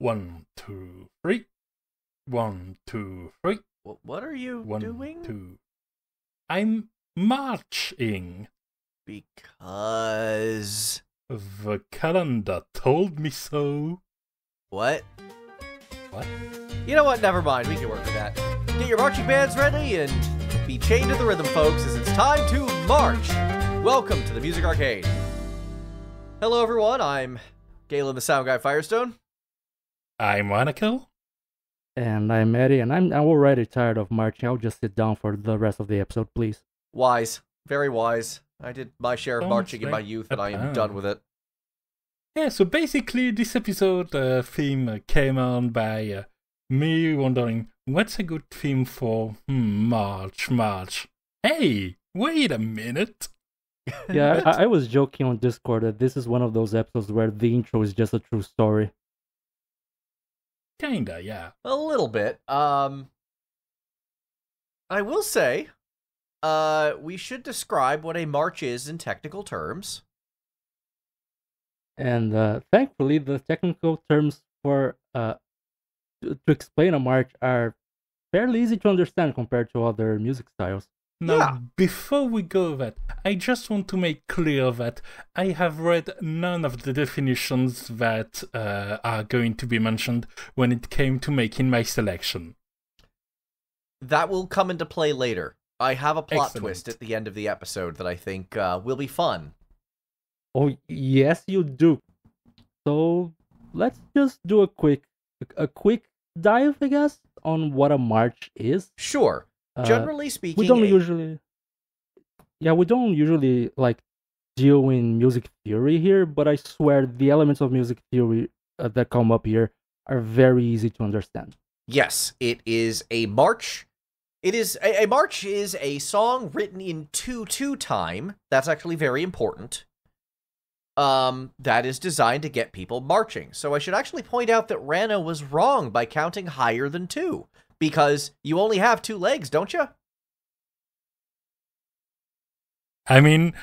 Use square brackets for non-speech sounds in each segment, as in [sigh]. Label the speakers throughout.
Speaker 1: One, two, three. One, two, three.
Speaker 2: Wh- What are you
Speaker 1: One,
Speaker 2: doing?
Speaker 1: two. I'm marching.
Speaker 2: Because
Speaker 1: The calendar told me so.
Speaker 2: what?
Speaker 1: What?
Speaker 2: You know what? Never mind. We can work with that. Get your marching bands ready and be chained to the rhythm, folks, as it's time to march. Welcome to the Music Arcade. Hello, everyone. I'm Galen, the Sound Guy Firestone.
Speaker 1: I'm Wanakel.
Speaker 3: And I'm Eddie, and I'm, I'm already tired of marching. I'll just sit down for the rest of the episode, please.
Speaker 2: Wise, very wise. I did my share of
Speaker 1: Sounds
Speaker 2: marching in my youth, and I am
Speaker 1: plan.
Speaker 2: done with it.
Speaker 1: Yeah, so basically, this episode uh, theme uh, came on by uh, me wondering what's a good theme for hmm, March, March. Hey, wait a minute.
Speaker 3: Yeah, [laughs] I, I was joking on Discord that this is one of those episodes where the intro is just a true story.
Speaker 1: Kinda, yeah.
Speaker 2: A little bit. Um, I will say, uh, we should describe what a march is in technical terms.
Speaker 3: And uh, thankfully, the technical terms for uh, to, to explain a march are fairly easy to understand compared to other music styles.
Speaker 1: Now,
Speaker 2: Yeah.
Speaker 1: before we go that, I just want to make clear that I have read none of the definitions that uh, are going to be mentioned when it came to making my selection.
Speaker 2: That will come into play later. I have a plot
Speaker 1: Excellent.
Speaker 2: twist at the end of the episode that I think uh, will be fun.
Speaker 3: Oh, yes, you do. So let's just do a quick, a quick dive, I guess, on what a march is.
Speaker 2: Sure.
Speaker 3: Uh,
Speaker 2: Generally speaking,
Speaker 3: we don't usually yeah we don't usually like deal in music theory here but i swear the elements of music theory uh, that come up here are very easy to understand
Speaker 2: Yes, it is a march. It is a, a march is a song written in two two time. That's actually very important. Um, that is designed to get people marching. So I should actually point out that Rana was wrong by counting higher than two because you only have two legs, don't you?
Speaker 1: I mean,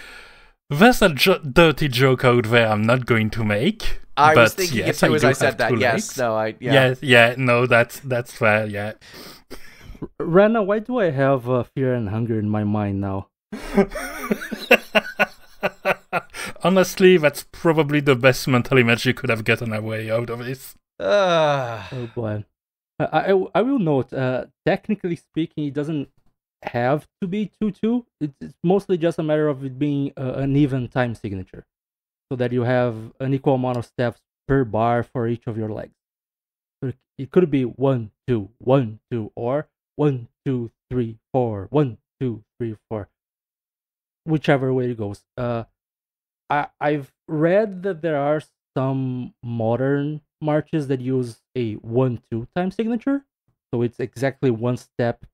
Speaker 1: there's a jo- dirty joke out there I'm not going to make.
Speaker 2: I was
Speaker 1: but
Speaker 2: thinking
Speaker 1: yes,
Speaker 2: it too
Speaker 1: I
Speaker 2: as I said that.
Speaker 1: two
Speaker 2: Yes, no, I yeah.
Speaker 1: yeah, yeah, no, that's that's fair. Yeah.
Speaker 3: Rana why do i have uh, fear and hunger in my mind now [laughs]
Speaker 1: Honestly, that's probably the best mental image you could have gotten away out of this.
Speaker 2: Ah.
Speaker 3: oh boy Uh, I, I, I will note uh, technically speaking it doesn't have to be 2-2 it's, it's mostly just a matter of it being uh, an even time signature so that you have an equal amount of steps per bar for each of your legs. So it- it could be one, two, one, two, or one, two, three, four, one, two, three, four. Whichever way it goes. Uh, I I've read that there are some modern marches that use a one, two time signature, so it's exactly one step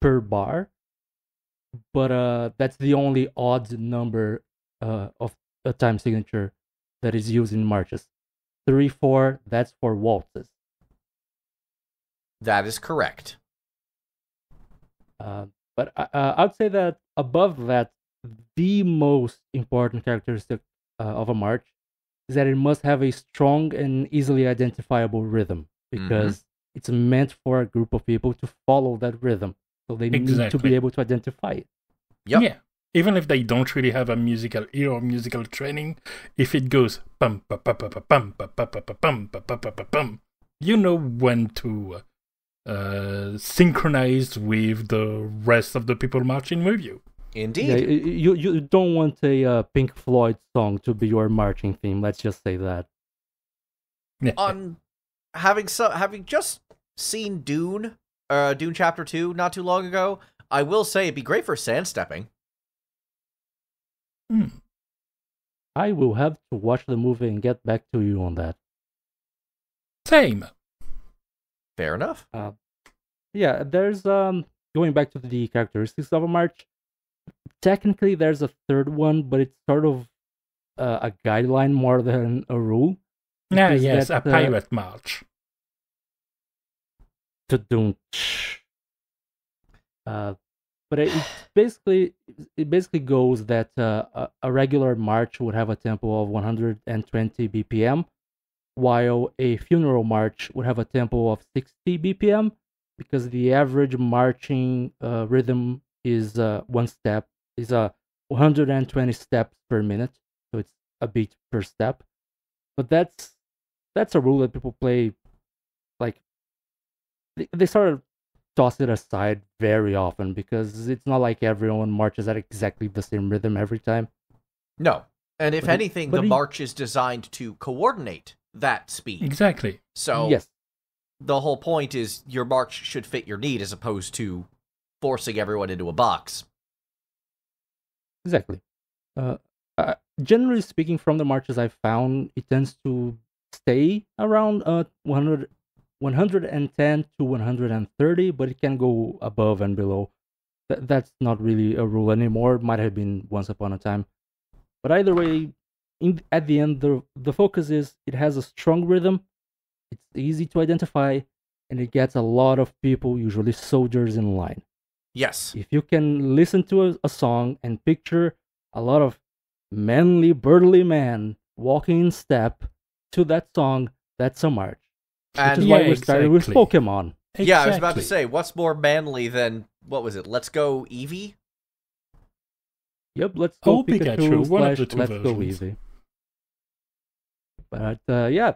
Speaker 3: per bar. But uh, that's the only odd number uh, of a time signature that is used in marches. Three, four, that's for waltzes.
Speaker 2: That is correct.
Speaker 3: Uh, but uh, uh, I'd say that above that, the most important characteristic uh, of a march is that it must have a strong and easily identifiable rhythm because it's meant for a group of people to follow that rhythm. So they need to be able to identify it.
Speaker 2: Yep.
Speaker 1: Yeah. Even if they don't really have a musical ear or musical training, if it goes bum ba ba ba ba bum ba ba ba ba bum, you know when to uh, synchronize with the rest of the people marching with you.
Speaker 2: Indeed.
Speaker 3: Yeah, y- y- you you don't want a uh, Pink Floyd song to be your marching theme. Let's just say that.
Speaker 2: on having so having just seen Dune, uh, Dune Chapter Two not too long ago, I will say it'd be great for sand stepping.
Speaker 1: Hmm.
Speaker 3: I will have to watch the movie and get back to you on that.
Speaker 1: Same.
Speaker 2: Fair enough.
Speaker 3: Uh, Yeah, there's um going back to the characteristics of a march. Technically, there's a third one, but it's sort of uh, a guideline more than a rule.
Speaker 1: Yeah, yes,
Speaker 3: that,
Speaker 1: a
Speaker 3: uh,
Speaker 1: pirate march.
Speaker 3: To do. Uh, but it, it [sighs] basically it basically goes that uh, a, a regular march would have a tempo of 120 BPM, while a funeral march would have a tempo of 60 BPM because the average marching uh, rhythm is uh, one step is a uh, 120 steps per minute, so it's a beat per step. But that's that's a rule that people play like they, they sort of toss it aside very often because it's not like everyone marches at exactly the same rhythm every time.
Speaker 2: No. And if
Speaker 3: But
Speaker 2: anything,
Speaker 3: but
Speaker 2: the
Speaker 3: he-
Speaker 2: march is designed to coordinate that speed.
Speaker 1: Exactly.
Speaker 2: So
Speaker 3: yes,
Speaker 2: the whole point is your march should fit your need as opposed to forcing everyone into a box.
Speaker 3: exactly. Uh, uh, generally speaking, from the marches I've found, it tends to stay around uh 100, 110 to 130, but it can go above and below. Th- that's not really a rule anymore. It might have been once upon a time, but either way, in at the end, the the focus is it has a strong rhythm. It's easy to identify, and it gets a lot of people, usually soldiers, in line
Speaker 2: Yes.
Speaker 3: if you can listen to a, a song and picture a lot of manly, burly men walking in step to that song, that's a march.
Speaker 2: And Which
Speaker 3: is
Speaker 1: Yeah,
Speaker 3: why we started with
Speaker 1: exactly.
Speaker 3: Pokemon.
Speaker 2: yeah, I was about to say, what's more manly than what was it? Let's go Eevee?
Speaker 3: Yep, let's go
Speaker 1: Oh, Pikachu,
Speaker 3: Pikachu,
Speaker 1: one of the two
Speaker 3: let's go
Speaker 1: versions.
Speaker 3: easy. But uh, yeah,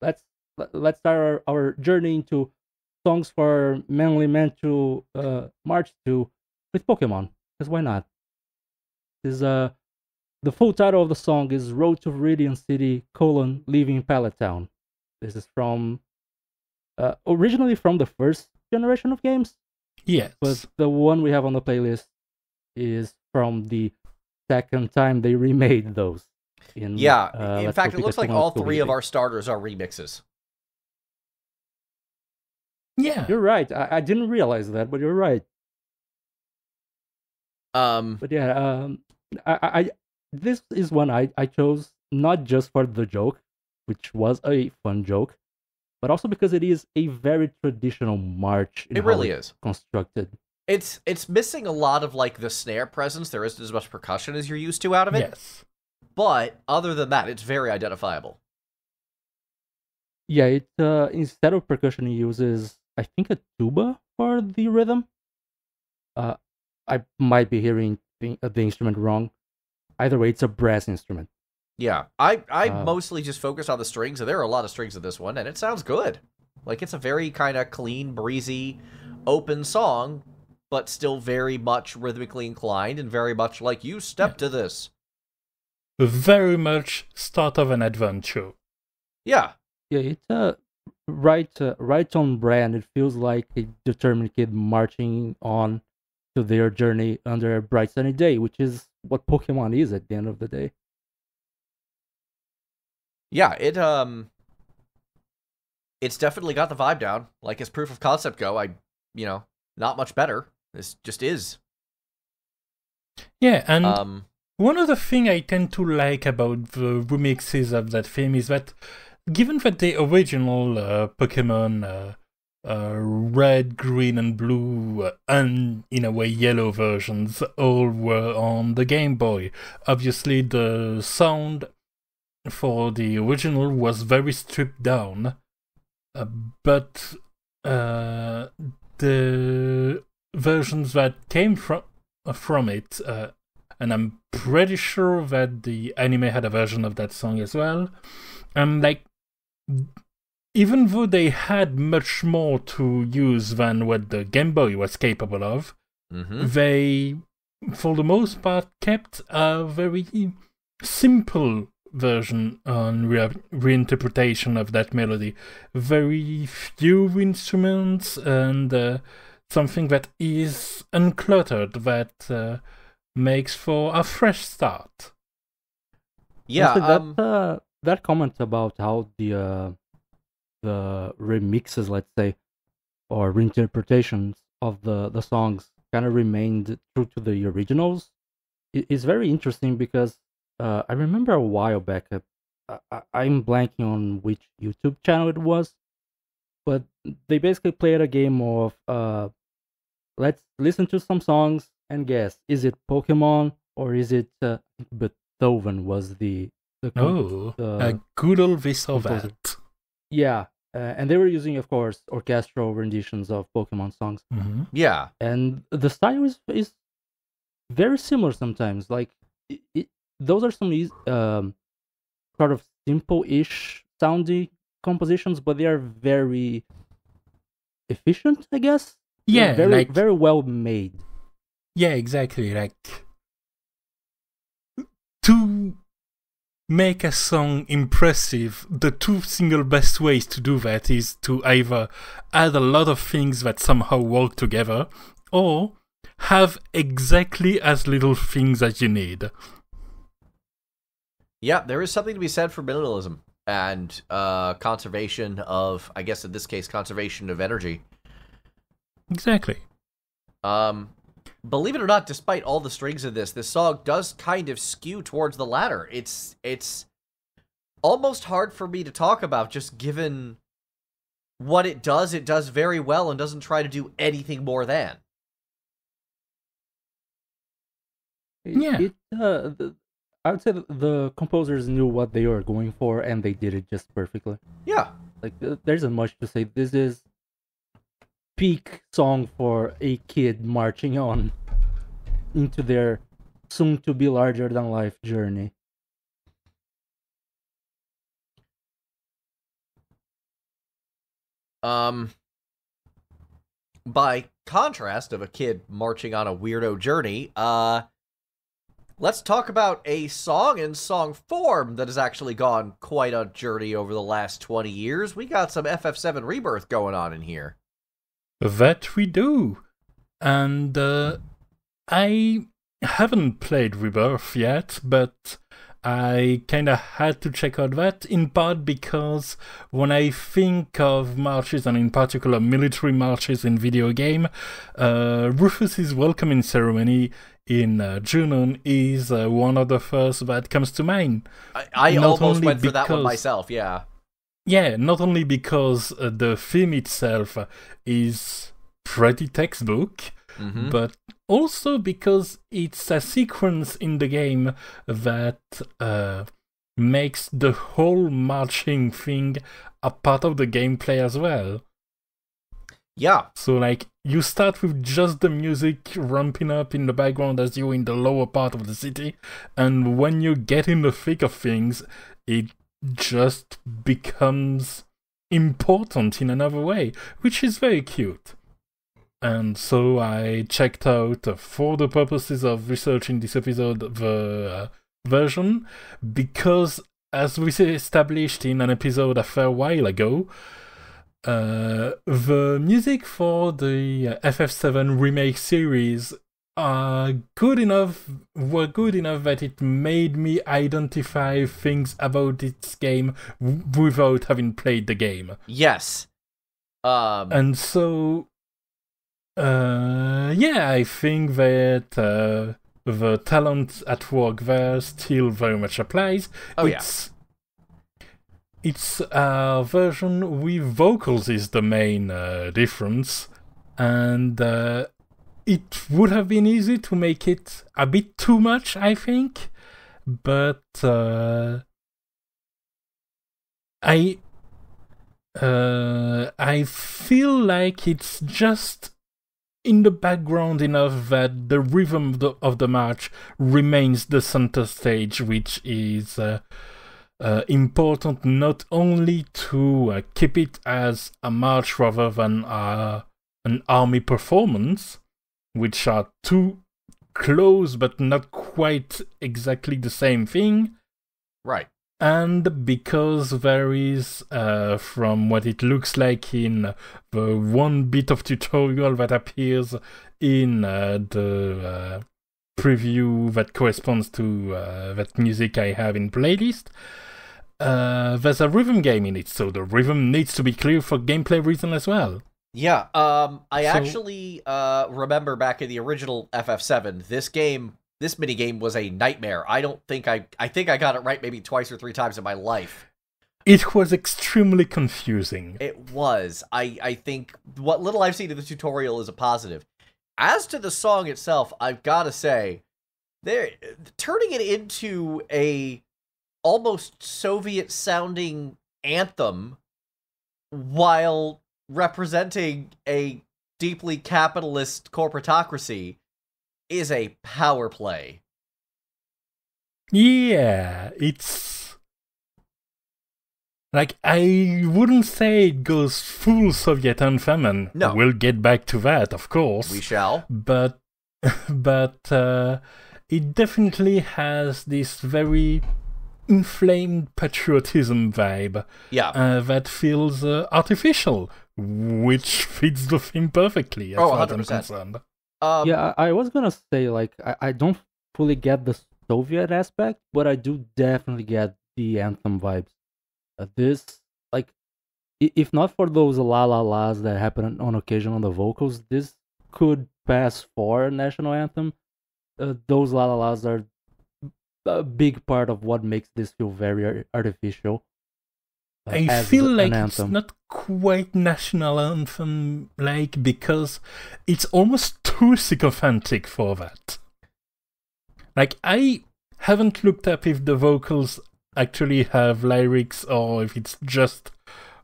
Speaker 3: let's let- let's start our, our journey into songs for manly men to uh, march to with Pokemon. Because why not? This is uh the full title of the song is Road to Viridian City: colon Leaving Pallet Town. This is from uh, originally from the first generation of games,
Speaker 1: Yes.
Speaker 3: but the one we have on the playlist is from the second time they remade those. In,
Speaker 2: Yeah.
Speaker 3: uh,
Speaker 2: in fact, it looks like all three of our starters are remixes.
Speaker 1: Yeah.
Speaker 3: You're right. I, I didn't realize that, but you're right.
Speaker 2: Um,
Speaker 3: But yeah, um, I, I, this is one I, I chose not just for the joke, which was a fun joke, but also because it is a very traditional march. in
Speaker 2: it really is.
Speaker 3: constructed.
Speaker 2: It's it's missing a lot of like the snare presence. There isn't as much percussion as you're used to out of it.
Speaker 1: Yes.
Speaker 2: But other than that, it's very identifiable.
Speaker 3: Yeah, it uh, instead of percussion, it uses I think a tuba for the rhythm. Uh, I might be hearing the, uh, the instrument wrong. Either way, it's a brass instrument.
Speaker 2: Yeah, I I
Speaker 3: Uh,
Speaker 2: mostly just focus on the strings, and there are a lot of strings in this one, and it sounds good. Like it's a very kind of clean, breezy, open song, but still very much rhythmically inclined and very much like you step to this.
Speaker 1: Very much start of an adventure.
Speaker 2: Yeah,
Speaker 3: Yeah, it's uh, right, uh, right on brand. It feels like a determined kid marching on to their journey under a bright sunny day, which is what Pokemon is at the end of the day.
Speaker 2: yeah. It um, it's definitely got the vibe down. Like as proof of concept go, I, you know, not much better. This just is.
Speaker 1: Yeah, and
Speaker 2: Um,
Speaker 1: One other thing I tend to like about the remixes of that film is that, given that the original uh, Pokemon uh, uh, red, green, and blue, uh, and in a way yellow versions all were on the Game Boy, obviously the sound for the original was very stripped down, uh, but the versions that came from from it. Uh, and I'm pretty sure that the anime had a version of that song as well. And like, even though they had much more to use than what the Game Boy was capable of,
Speaker 2: mhm.
Speaker 1: they, for the most part, kept a very simple version on re- reinterpretation of that melody. Very few instruments and uh, something that is uncluttered that uh, makes for a fresh start.
Speaker 2: yeah.
Speaker 3: Also, that
Speaker 2: Um,
Speaker 3: uh, that comment about how the uh, the remixes, let's say, or reinterpretations of the the songs kind of remained true to the originals is very interesting because uh, I remember a while back. Uh, I, I'm blanking on which YouTube channel it was, but they basically played a game of uh, let's listen to some songs and guess is it Pokemon or is it uh, Beethoven was the The com-
Speaker 1: Oh,
Speaker 3: the-
Speaker 1: a good old this or
Speaker 3: composer.
Speaker 1: that.
Speaker 3: yeah, uh, and they were using, of course, orchestral renditions of Pokemon songs,
Speaker 1: hmm
Speaker 2: Yeah.
Speaker 3: and the style is is very similar sometimes. Like it, it, those are some um, sort of simple-ish sounding compositions, but they are very efficient, I guess. They're
Speaker 1: Yeah,
Speaker 3: very
Speaker 1: like
Speaker 3: very well made.
Speaker 1: yeah, exactly. Like to make a song impressive, the two single best ways to do that is to either add a lot of things that somehow work together, or have exactly as little things as you need.
Speaker 2: Yeah, there is something to be said for minimalism and uh, conservation of, I guess in this case, conservation of energy.
Speaker 1: Exactly.
Speaker 2: Um, believe it or not, despite all the strings of this, this song does kind of skew towards the latter. It's it's almost hard for me to talk about, just given what it does. It does very well and doesn't try to do anything more than.
Speaker 1: Yeah.
Speaker 3: It, uh, the, I would say the composers knew what they were going for, and they did it just perfectly.
Speaker 2: Yeah,
Speaker 3: Like, there isn't much to say. This is peak song for a kid marching on into their soon to be larger than life journey.
Speaker 2: Um, by contrast of a kid marching on a weirdo journey, uh, let's talk about a song in song form that has actually gone quite a journey over the last 20 years. We got some FF7 Rebirth going on in here.
Speaker 1: That we do. And uh, I haven't played Rebirth yet, but I kind of had to check out that in part because when I think of marches, and in particular military marches in video game, uh, Rufus's welcoming ceremony in uh, Junon is uh, one of the first that comes to mind.
Speaker 2: I, I almost went for that one myself, yeah.
Speaker 1: Yeah, not only because uh, the theme itself is pretty textbook,
Speaker 2: hmm
Speaker 1: but also because it's a sequence in the game that uh, makes the whole marching thing a part of the gameplay as well.
Speaker 2: Yeah,
Speaker 1: So, like, you start with just the music ramping up in the background as you're in the lower part of the city, and when you get in the thick of things, it just becomes important in another way, which is very cute. And so I checked out, uh, for the purposes of researching this episode, the uh, version, because as we established in an episode a fair while ago, uh, the music for the uh, FF7 remake series are good enough, were good enough that it made me identify things about its game w- without having played the game.
Speaker 2: yes. Um,
Speaker 1: And so, uh, yeah, I think that uh, the talent at work there still very much applies.
Speaker 2: oh, yeah.
Speaker 1: it's it's a version with vocals is the main uh, difference, and uh, it would have been easy to make it a bit too much, I think, but uh, I uh, I feel like it's just in the background enough that the rhythm of the, of the march remains the center stage, which is uh, uh, important not only to uh, keep it as a march rather than uh, an army performance, which are two close but not quite exactly the same thing,
Speaker 2: Right.
Speaker 1: and because there is, uh, from what it looks like in the one bit of tutorial that appears in uh, the uh, preview that corresponds to uh, that music I have in playlist, uh, there's a rhythm game in it, so the rhythm needs to be clear for gameplay reason as well.
Speaker 2: Yeah, um, I
Speaker 1: So-
Speaker 2: actually uh, remember back in the original FF7, this game, this mini game was a nightmare. I don't think I, I think I got it right maybe twice or three times in my life.
Speaker 1: It was extremely confusing.
Speaker 2: It was. I, I think what little I've seen of the tutorial is a positive. As to the song itself, I've got to say, there, turning it into a almost Soviet sounding anthem while representing a deeply capitalist corporatocracy is a power play.
Speaker 1: Yeah, it's like I wouldn't say it goes full Soviet and
Speaker 2: No.
Speaker 1: we'll get back to that, of course.
Speaker 2: We shall.
Speaker 1: but [laughs] but uh, it definitely has this very inflamed patriotism vibe
Speaker 2: Yeah.
Speaker 1: uh, that feels uh, artificial, which [laughs] fits the theme perfectly as
Speaker 2: Oh,
Speaker 1: far as I'm
Speaker 2: 100%.
Speaker 1: concerned.
Speaker 2: Um,
Speaker 3: yeah, I, I was gonna say like I, I don't fully get the Soviet aspect, but I do definitely get the anthem vibes. Uh, this like, if not for those la la las that happen on occasion on the vocals, this could pass for national anthem. Uh, those la la las are a big part of what makes this feel very artificial.
Speaker 1: I feel like it's not quite national anthem like because it's almost too sycophantic for that. Like I haven't looked up if the vocals actually have lyrics or if it's just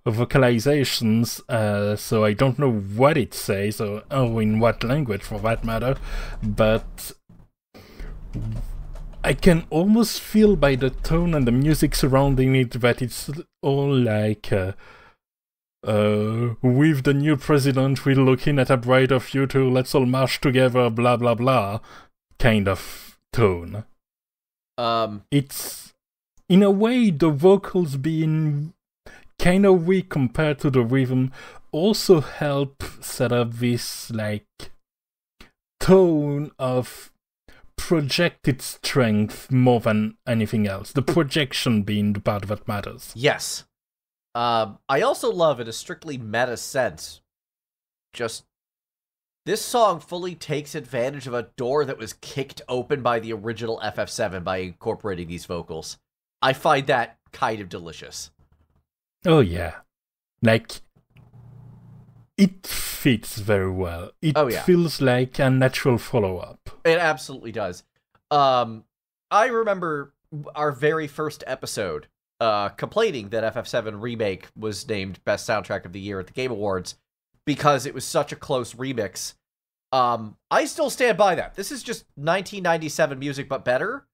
Speaker 1: vocalizations, uh, so I don't know what it says or, or in what language for that matter, but I can almost feel by the tone and the music surrounding it that it's all like uh, uh, with the new president we're looking at a brighter future let's all march together blah blah blah kind of tone.
Speaker 2: Um,
Speaker 1: it's in a way the vocals being kind of weak compared to the rhythm also help set up this like tone of projected strength more than anything else the projection being the part that matters
Speaker 2: yes. Um, I also love in a strictly meta sense. Just this song fully takes advantage of a door that was kicked open by the original FF7 by incorporating these vocals. I find that kind of delicious.
Speaker 1: oh yeah like it fits very well it
Speaker 2: Oh, yeah.
Speaker 1: feels like a natural follow-up
Speaker 2: It absolutely does. Um, I remember our very first episode uh, complaining that FF7 Remake was named Best Soundtrack of the Year at the Game Awards because it was such a close remix. Um, I still stand by that. This is just 1997 music, but better.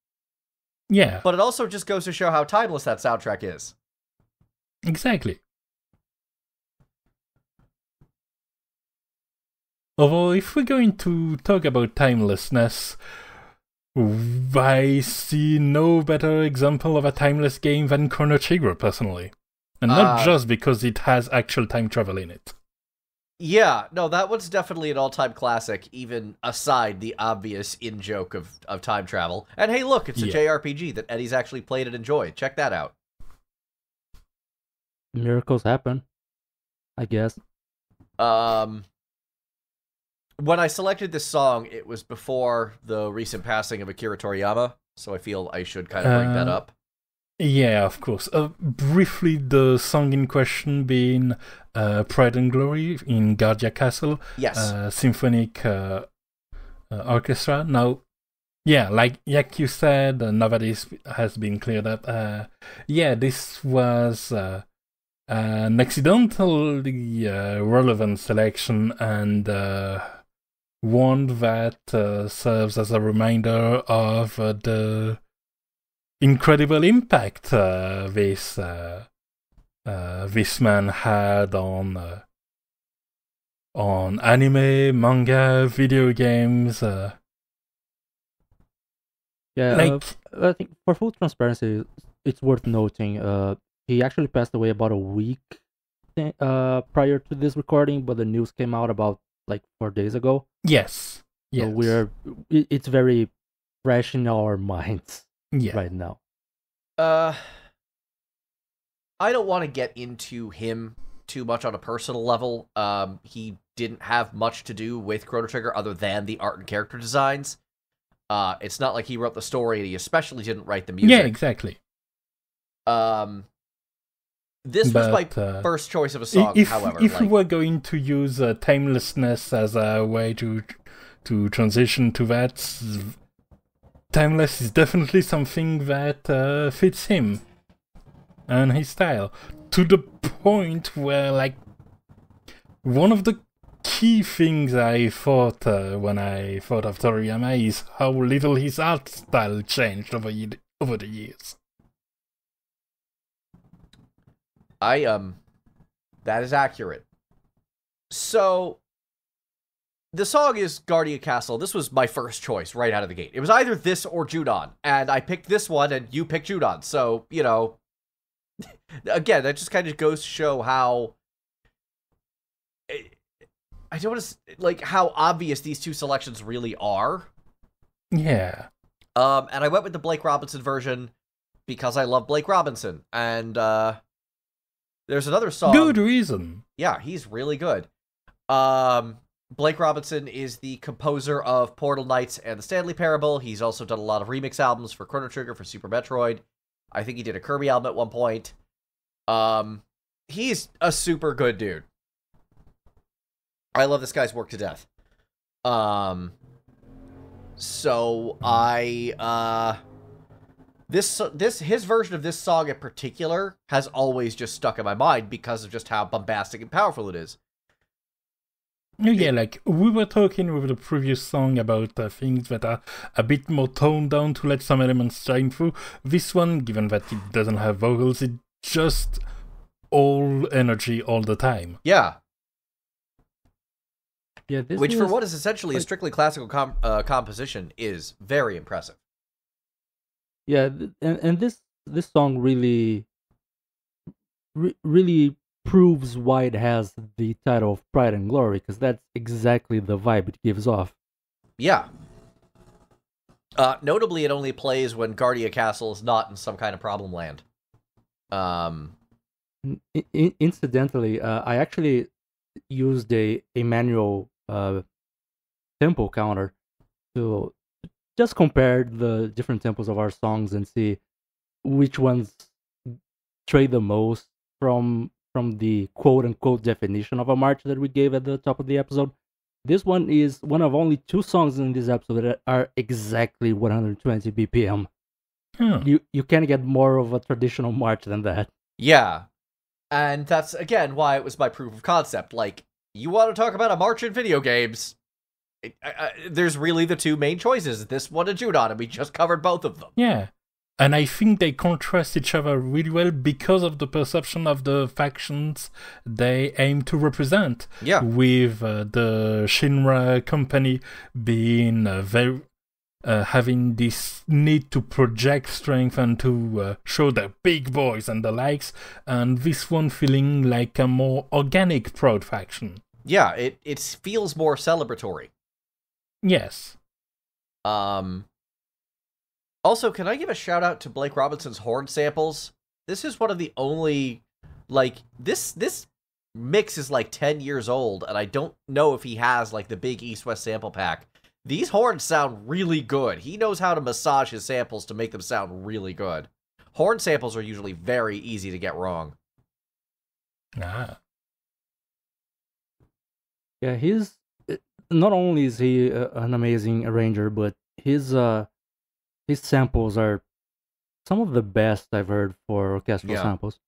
Speaker 1: yeah
Speaker 2: But it also just goes to show how timeless that soundtrack is.
Speaker 1: Exactly. Although, if we're going to talk about timelessness, I see no better example of a timeless game than Chrono Trigger, personally. And not
Speaker 2: Uh,
Speaker 1: just because it has actual time travel in it.
Speaker 2: Yeah, no, that one's definitely an all-time classic, even aside the obvious in-joke of, of time travel. And hey, look, it's a
Speaker 1: Yeah.
Speaker 2: JRPG that Eddie's actually played and enjoyed. Check that out.
Speaker 3: miracles happen. I guess.
Speaker 2: Um, when I selected this song, it was before the recent passing of Akira Toriyama, so I feel I should kind of bring that
Speaker 1: Uh,
Speaker 2: up.
Speaker 1: Yeah, of course. Uh, briefly, the song in question being uh, Pride and Glory in Guardia Castle,
Speaker 2: Yes.
Speaker 1: uh, symphonic uh, uh, orchestra. Now, yeah, like like you said, uh, that has been cleared up. Uh, yeah, this was uh, an accidentally uh, relevant selection and uh, one that uh, serves as a reminder of uh, the incredible impact uh, this uh, uh, this man had on uh, on anime, manga, video games. Uh,
Speaker 3: Yeah, uh, I think for full transparency, it's worth noting. Uh, he actually passed away about a week uh prior to this recording, but the news came out about like four days ago.
Speaker 1: yes, yes,
Speaker 3: So we're it's very fresh in our [laughs] minds
Speaker 1: yeah,
Speaker 3: right now.
Speaker 2: Uh, I don't want to get into him too much on a personal level. Um, he didn't have much to do with Chrono Trigger other than the art and character designs. Uh, it's not like he wrote the story, and he especially didn't write the music.
Speaker 1: yeah, exactly.
Speaker 2: Um, this was my
Speaker 1: uh,
Speaker 2: first choice of a song.
Speaker 1: if
Speaker 2: however,
Speaker 1: if we were going to use uh, timelessness as a way to to transition to that, timeless is definitely something that uh, fits him and his style to the point where like one of the key things I thought uh, when I thought of Toriyama is how little his art style changed over over the years.
Speaker 2: I um that is accurate. So the song is Guardia Castle. This was my first choice right out of the gate. It was either this or Junon, and I picked this one and you picked Junon. So, you know, [laughs] again, that just kind of goes to show how I don't want to like how obvious these two selections really are.
Speaker 1: Yeah.
Speaker 2: Um, and I went with the Blake Robinson version because I love Blake Robinson, and uh, there's another song.
Speaker 1: Good reason.
Speaker 2: Yeah, he's really good. Um, Blake Robinson is the composer of Portal Knights and the Stanley Parable. He's also done a lot of remix albums for Chrono Trigger, for Super Metroid. I think he did a Kirby album at one point. Um, he's a super good dude. I love this guy's work to death. Um, so I uh, this this his version of this song in particular has always just stuck in my mind because of just how bombastic and powerful it is.
Speaker 1: Yeah, like we were talking with the previous song about uh, things that are a bit more toned down to let some elements shine through. This one, given that it doesn't have vocals, it just all energy all the time.
Speaker 2: Yeah.
Speaker 3: Yeah, this
Speaker 2: Which,
Speaker 3: is,
Speaker 2: for what is essentially a strictly classical com- uh, composition, is very impressive.
Speaker 3: Yeah, th- and, and this this song really, re- really proves why it has the title of Pride and Glory, because that's exactly the vibe it gives off.
Speaker 2: Yeah. Uh, notably, it only plays when Guardia Castle is not in some kind of problem land. Um,
Speaker 3: N- i- i- incidentally, uh, I actually used a, a manual uh, tempo counter to just compare the different tempos of our songs and see which ones stray the most from from the quote unquote definition of a march that we gave at the top of the episode. This one is one of only two songs in this episode that are exactly 120 BPM.
Speaker 1: Huh. Hmm.
Speaker 3: You you can't get more of a traditional march than that.
Speaker 2: yeah. And that's, again, why it was my proof of concept. Like, you want to talk about a march in video games? I- I- there's really the two main choices this one and Junon, and we just covered both of them.
Speaker 1: Yeah. And I think they contrast each other really well because of the perception of the factions they aim to represent.
Speaker 2: Yeah.
Speaker 1: With uh, the Shinra company being uh, very. Uh, having this need to project strength and to uh, show their big boys and the likes, and this one feeling like a more organic proud faction.
Speaker 2: Yeah, it, it feels more celebratory.
Speaker 1: Yes.
Speaker 2: Um. Also, can I give a shout out to Blake Robinson's horn samples? This is one of the only, like this this mix is like ten years old, and I don't know if he has like the big East West sample pack. These horns sound really good. He knows how to massage his samples to make them sound really good. Horn samples are usually very easy to get wrong.
Speaker 1: Ah.
Speaker 3: Yeah, he's uh, not only is he uh, an amazing arranger, but his uh his samples are some of the best I've heard for orchestral
Speaker 2: Yeah.
Speaker 3: samples.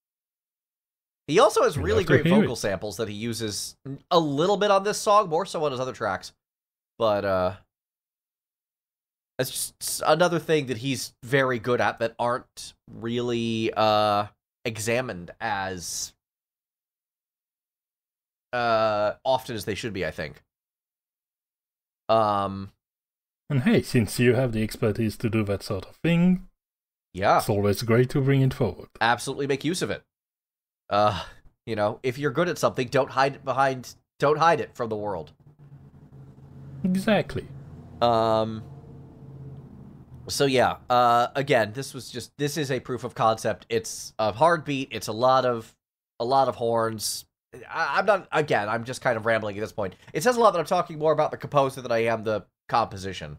Speaker 2: He also has really great vocal
Speaker 1: it.
Speaker 2: samples that he uses a little bit on this song, more so on his other tracks. But uh it's just another thing that he's very good at that aren't really uh examined as uh often as they should be, I think. Um
Speaker 1: And hey, since you have the expertise to do that sort of thing,
Speaker 2: yeah.
Speaker 1: it's always great to bring it forward.
Speaker 2: absolutely make use of it. Uh, you know, if you're good at something, don't hide it behind don't hide it from the world.
Speaker 1: Exactly.
Speaker 2: Um so yeah, uh again, this was just this is a proof of concept. It's a hard beat, it's a lot of a lot of horns. I, I'm not again, I'm just kind of rambling at this point. It says a lot that I'm talking more about the composer than I am the composition.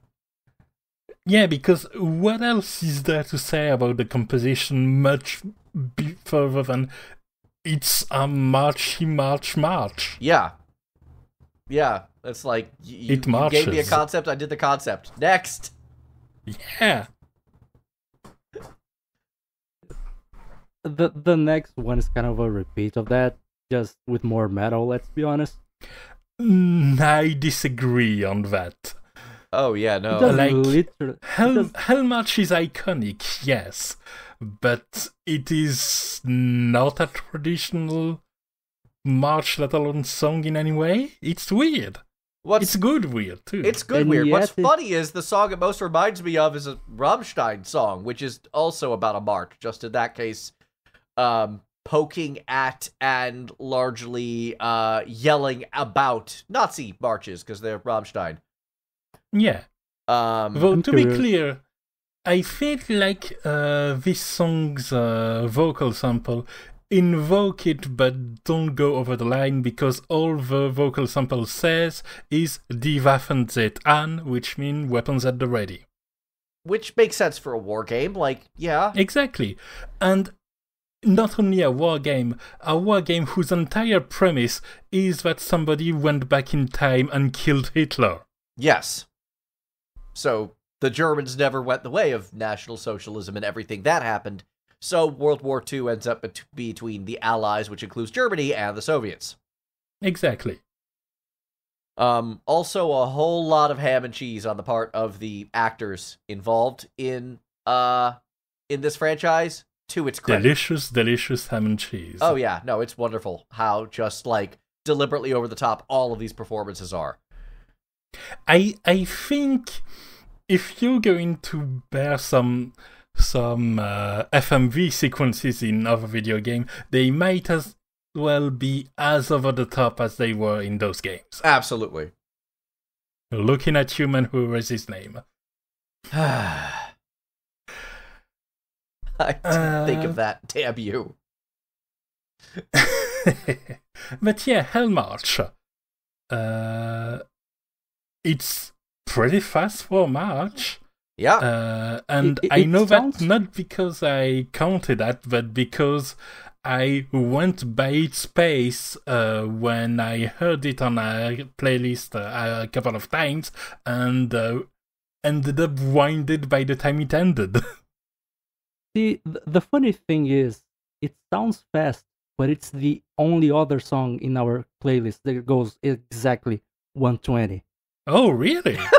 Speaker 1: Yeah, because what else is there to say about the composition much be- further than it's a marchy march march?
Speaker 2: Yeah. Yeah. It's like y- you,
Speaker 1: It
Speaker 2: you gave me a concept, I did the concept. Next.
Speaker 1: Yeah.
Speaker 3: The the next one is kind of a repeat of that, just with more metal. Let's be honest.
Speaker 1: Mm, I disagree on that.
Speaker 2: Oh yeah, no.
Speaker 1: like,
Speaker 3: literally.
Speaker 1: Hell,
Speaker 3: does-
Speaker 1: Hellmarch is iconic, yes, but it is not a traditional march, let alone song in any way. It's weird.
Speaker 2: What's
Speaker 1: it's good weird too.
Speaker 2: It's good
Speaker 3: And
Speaker 2: weird. What's
Speaker 3: it-
Speaker 2: funny is the song it most reminds me of is a Rammstein song, which is also about a march, just in that case, um, poking at and largely uh, yelling about Nazi marches because they're Rammstein.
Speaker 1: yeah.
Speaker 2: Um,
Speaker 1: Though to be clear, I feel like uh, this song's uh, vocal sample invoke it but don't go over the line because all the vocal sample says is Die Waffen sind an, which means weapons at the ready.
Speaker 2: which makes sense for a war game. Like, yeah,
Speaker 1: Exactly. And not only a war game, a war game whose entire premise is that somebody went back in time and killed Hitler.
Speaker 2: yes. So the Germans never went the way of National Socialism and everything that happened. So World War II ends up bet- between the Allies, which includes Germany, and the Soviets.
Speaker 1: Exactly.
Speaker 2: Um, also, a whole lot of ham and cheese on the part of the actors involved in uh in this franchise. To its credit.
Speaker 1: Delicious, delicious ham and cheese.
Speaker 2: Oh yeah, no, it's wonderful how just like deliberately over the top all of these performances are.
Speaker 1: I I think if you're going to bear some some uh, FMV sequences in other video game, they might as well be as over the top as they were in those games.
Speaker 2: Absolutely.
Speaker 1: Looking at human, who is his name? [sighs] [sighs] [sighs] [laughs]
Speaker 2: I didn't think
Speaker 1: Uh,
Speaker 2: of that. Damn you. [laughs]
Speaker 1: but yeah, Hellmarch. Uh, it's pretty fast for March.
Speaker 2: Yeah.
Speaker 1: Uh, and
Speaker 3: It- it-
Speaker 1: I know
Speaker 3: it
Speaker 1: that
Speaker 3: sounds-
Speaker 1: not because I counted that, but because I went by its pace uh, when I heard it on a playlist uh, a couple of times and uh, ended up winded by the time it ended. [laughs]
Speaker 3: See, th- the funny thing is, it sounds fast, but it's the only other song in our playlist that goes exactly 120.
Speaker 1: oh, really? [laughs]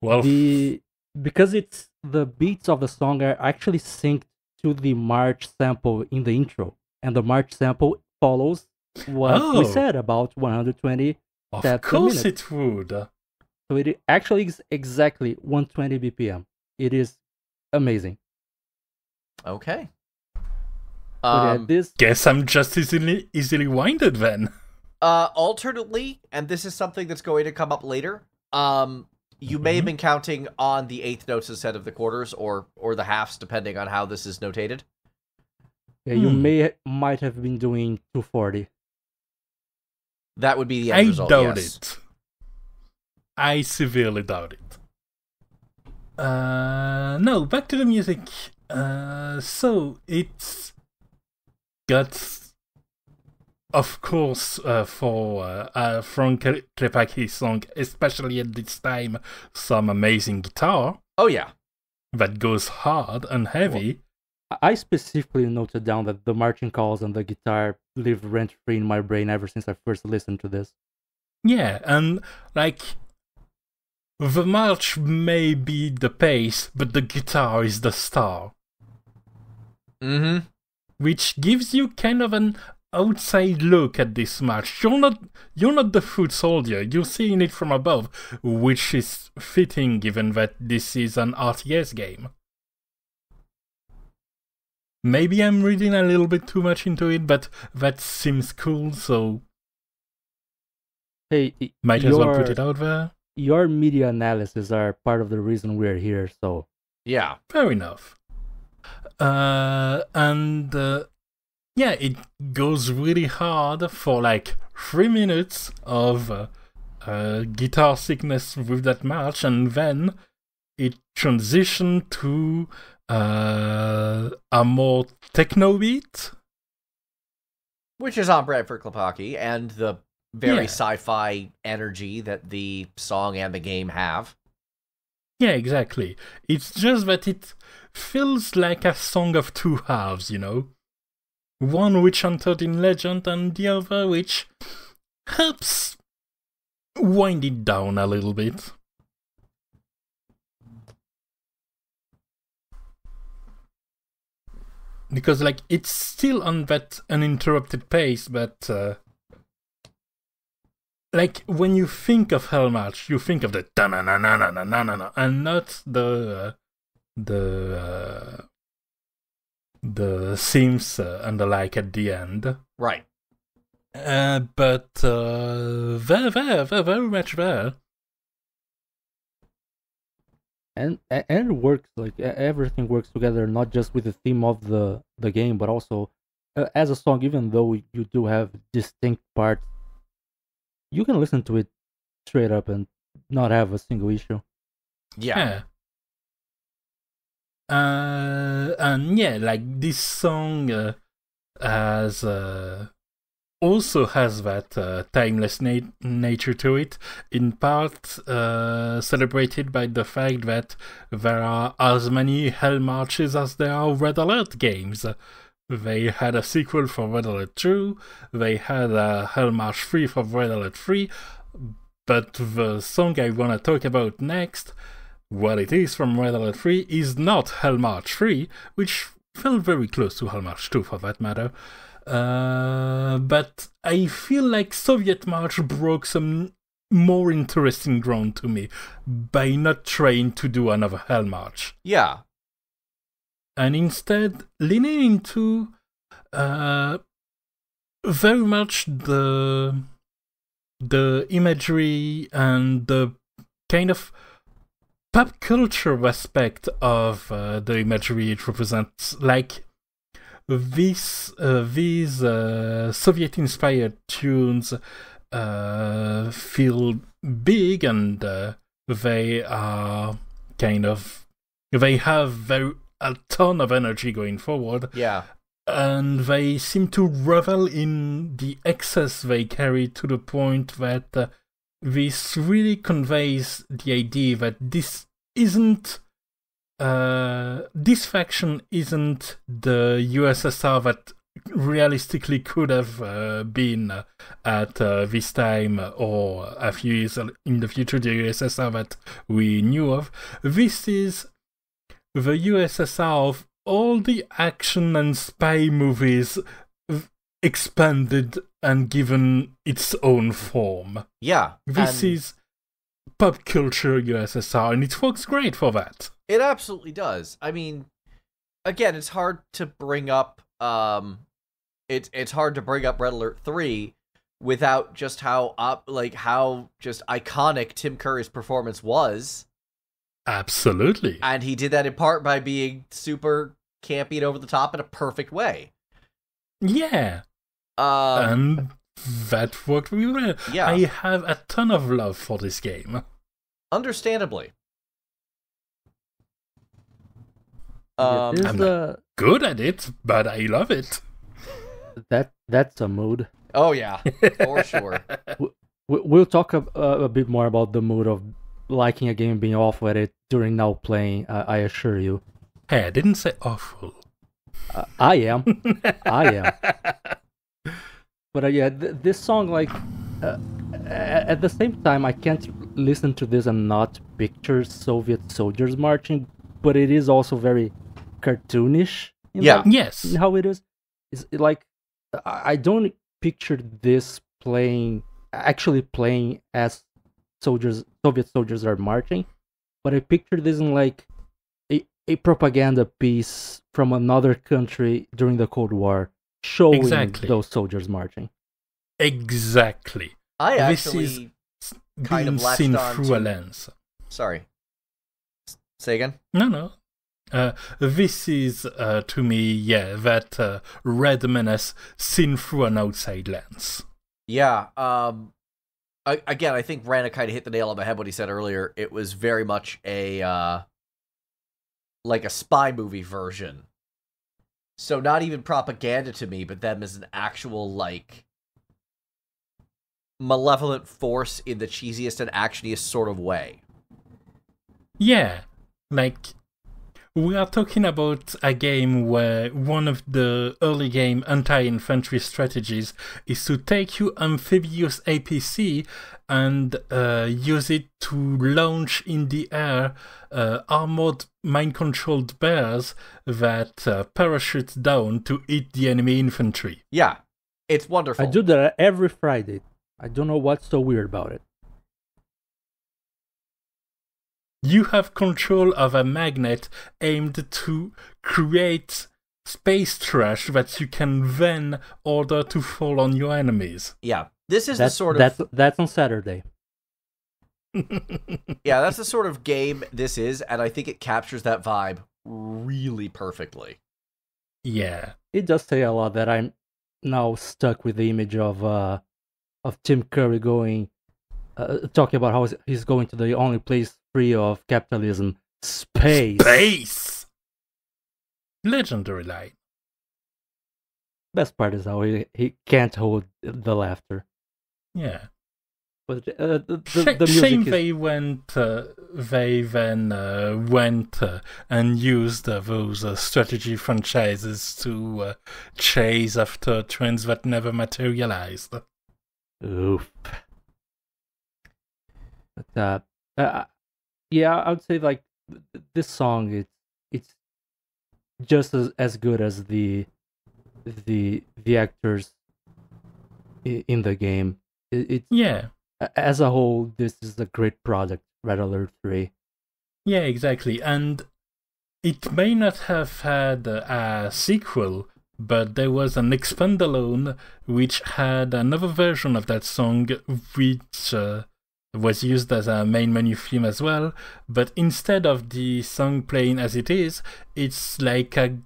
Speaker 1: well,
Speaker 3: The because it's the beats of the song are actually synced to the march sample in the intro, and the march sample follows what
Speaker 1: Oh.
Speaker 3: we said about 120.
Speaker 1: of course it would.
Speaker 3: So it actually is exactly 120 BPM. It is amazing.
Speaker 2: okay.
Speaker 3: But yeah,
Speaker 2: Um,
Speaker 3: this
Speaker 1: Guess I'm just easily easily winded then.
Speaker 2: Uh, alternately, and this is something that's going to come up later. Um, you may have
Speaker 1: Mhm.
Speaker 2: been counting on the eighth notes instead of the quarters, or or the halves, depending on how this is notated.
Speaker 3: yeah, you
Speaker 1: Hmm.
Speaker 3: may might have been doing 240.
Speaker 2: That would be the end
Speaker 1: I
Speaker 2: result.
Speaker 1: doubt
Speaker 2: yes.
Speaker 1: it. I severely doubt it. Uh, no, back to the music. Uh, so it's got, of course, uh, for uh, uh, Frank song, especially at this time, some amazing guitar
Speaker 2: Oh yeah.
Speaker 1: that goes hard and heavy.
Speaker 3: I- I specifically noted down that the marching calls and the guitar live rent free in my brain ever since I first listened to this.
Speaker 1: Yeah, and like the march may be the pace, but the guitar is the star,
Speaker 2: Mm-hmm.
Speaker 1: which gives you kind of an outside look at this march. You're not you're not the foot soldier. You're seeing it from above, which is fitting given that this is an RTS game. Maybe I'm reading a little bit too much into it, but that seems cool, so
Speaker 3: Hey,
Speaker 1: might as well put it out there.
Speaker 3: Your media analysis are part of the reason we're here, so
Speaker 2: Yeah.
Speaker 1: Fair enough. Uh, and uh, yeah, it goes really hard for like three minutes of uh, uh, guitar sickness with that march, and then it transitioned to uh, a more techno beat.
Speaker 2: Which is on brand for Klepacki, and the very
Speaker 1: Yeah.
Speaker 2: sci-fi energy that the song and the game have.
Speaker 1: Yeah, exactly. It's just that it feels like a song of two halves, you know? One which entered in legend and the other which helps wind it down a little bit. Because, like, it's still on that uninterrupted pace, but. Uh, like when you think of Hellmarch, you think of the na na na na na na na and not the uh, the uh, the themes uh, and the like at the end.
Speaker 2: Right.
Speaker 1: Uh, but uh, very, very, very, very much there.
Speaker 3: and and it works like everything works together not just with the theme of the the game but also uh, as a song even though you do have distinct parts you can listen to it straight up and not have a single issue
Speaker 2: Yeah.
Speaker 1: Yeah. Uh, and yeah, like this song uh, has uh, also has that uh, timeless na- nature to it. In part, uh, celebrated by the fact that there are as many Hell Marches as there are Red Alert games. They had a sequel for Red Alert 2. They had a Hell March 3 for Red Alert 3. But the song I want to talk about next what it is from Red Alert 3 is not Hell March 3, which felt very close to Hell March 2 for that matter. Uh, but I feel like Soviet March broke some more interesting ground to me by not trying to do another Hell March
Speaker 2: Yeah.
Speaker 1: And instead leaning into uh, very much the the imagery and the kind of pop culture aspect of uh, the imagery it represents. Like this uh, these uh, soviet inspired tunes uh, feel big and uh, they are kind of they have very a ton of energy going forward
Speaker 2: Yeah.
Speaker 1: and they seem to revel in the excess they carry to the point that uh, this really conveys the idea that this isn't uh, this faction isn't the USSR that realistically could have uh, been at uh, this time or a few years in the future the USSR that we knew of. This is the USSR of all the action and spy movies expanded and given its own form.
Speaker 2: Yeah.
Speaker 1: This is pop culture USSR, and it works great for that.
Speaker 2: It absolutely does. I mean, again, it's hard to bring up um it's it's hard to bring up Red Alert 3 without just how up like how just iconic Tim Curry's performance was.
Speaker 1: Absolutely.
Speaker 2: And he did that in part by being super campy and over the top in a perfect way.
Speaker 1: Yeah.
Speaker 2: Um
Speaker 1: and that worked really well.
Speaker 2: Yeah.
Speaker 1: I have a ton of love for this game.
Speaker 2: understandably. Um
Speaker 1: I'm not-
Speaker 3: a-
Speaker 1: Good at it, but I love it.
Speaker 3: that that's a mood
Speaker 2: oh yeah, for sure. [laughs]
Speaker 3: We- we'll talk a, a bit more about the mood of liking a game being awful at it during now playing uh, i assure you
Speaker 1: Hey, I didn't say awful.
Speaker 3: uh, i am i am [laughs] but uh, yeah th- this song like uh, at the same time i can't listen to this and not picture soviet soldiers marching but it is also very cartoonish in
Speaker 2: Yeah.
Speaker 3: that-
Speaker 1: Yes.
Speaker 3: in how it is is it like I I don't picture this playing actually playing as soldiers Soviet soldiers are marching, but I picture this in like a, a propaganda piece from another country during the Cold War showing
Speaker 1: Exactly.
Speaker 3: those soldiers marching.
Speaker 1: Exactly.
Speaker 2: I
Speaker 1: This
Speaker 2: actually
Speaker 1: is-
Speaker 2: Kind of
Speaker 1: Being
Speaker 2: latched
Speaker 1: seen through
Speaker 2: to-
Speaker 1: a lens.
Speaker 2: sorry. Say again?
Speaker 1: No, no. Uh, this is, uh, to me, yeah, that uh, red menace seen through an outside lens.
Speaker 2: Yeah. Um. I, again, I think Rana kind of hit the nail on the head when he said earlier. It was very much a uh, like a spy movie version. So not even propaganda to me, but them as an actual like malevolent force in the cheesiest and actioniest sort of way.
Speaker 1: Yeah, like we are talking about a game where one of the early game anti-infantry strategies is to take your amphibious APC and uh, use it to launch in the air uh, armored mind-controlled bears that uh, parachute down to hit the enemy infantry.
Speaker 2: Yeah, it's wonderful.
Speaker 3: I do that every Friday. I don't know what's so weird about it.
Speaker 1: You have control of a magnet aimed to create space trash that you can then order to fall on your enemies.
Speaker 2: Yeah, this is
Speaker 3: That's
Speaker 2: the sort of
Speaker 3: that's that's on Saturday. [laughs]
Speaker 2: yeah, that's the sort of game this is, and I think it captures that vibe really perfectly.
Speaker 1: yeah.
Speaker 3: It does say a lot that I'm now stuck with the image of uh of Tim Curry going uh, talking about how he's going to the only place free of capitalism, space.
Speaker 1: Space! Legendary line.
Speaker 3: Best part is how he, he can't hold the laughter.
Speaker 1: Yeah.
Speaker 3: But uh, the, the, the
Speaker 1: shame
Speaker 3: is,
Speaker 1: they went, uh, they then uh, went uh, and used uh, those uh, strategy franchises to uh, chase after trends that never materialized.
Speaker 3: oof. But uh, uh, yeah, I would say like th- th- this song it's it's just as, as good as the the the actors in the game. It, it
Speaker 1: Yeah.
Speaker 3: as a whole, this is a great product. Red Alert Three.
Speaker 1: Yeah, exactly. And it may not have had a sequel, but there was an expandalone which had another version of that song, which uh, was used as a main menu theme as well. But instead of the song playing as it is, it's like a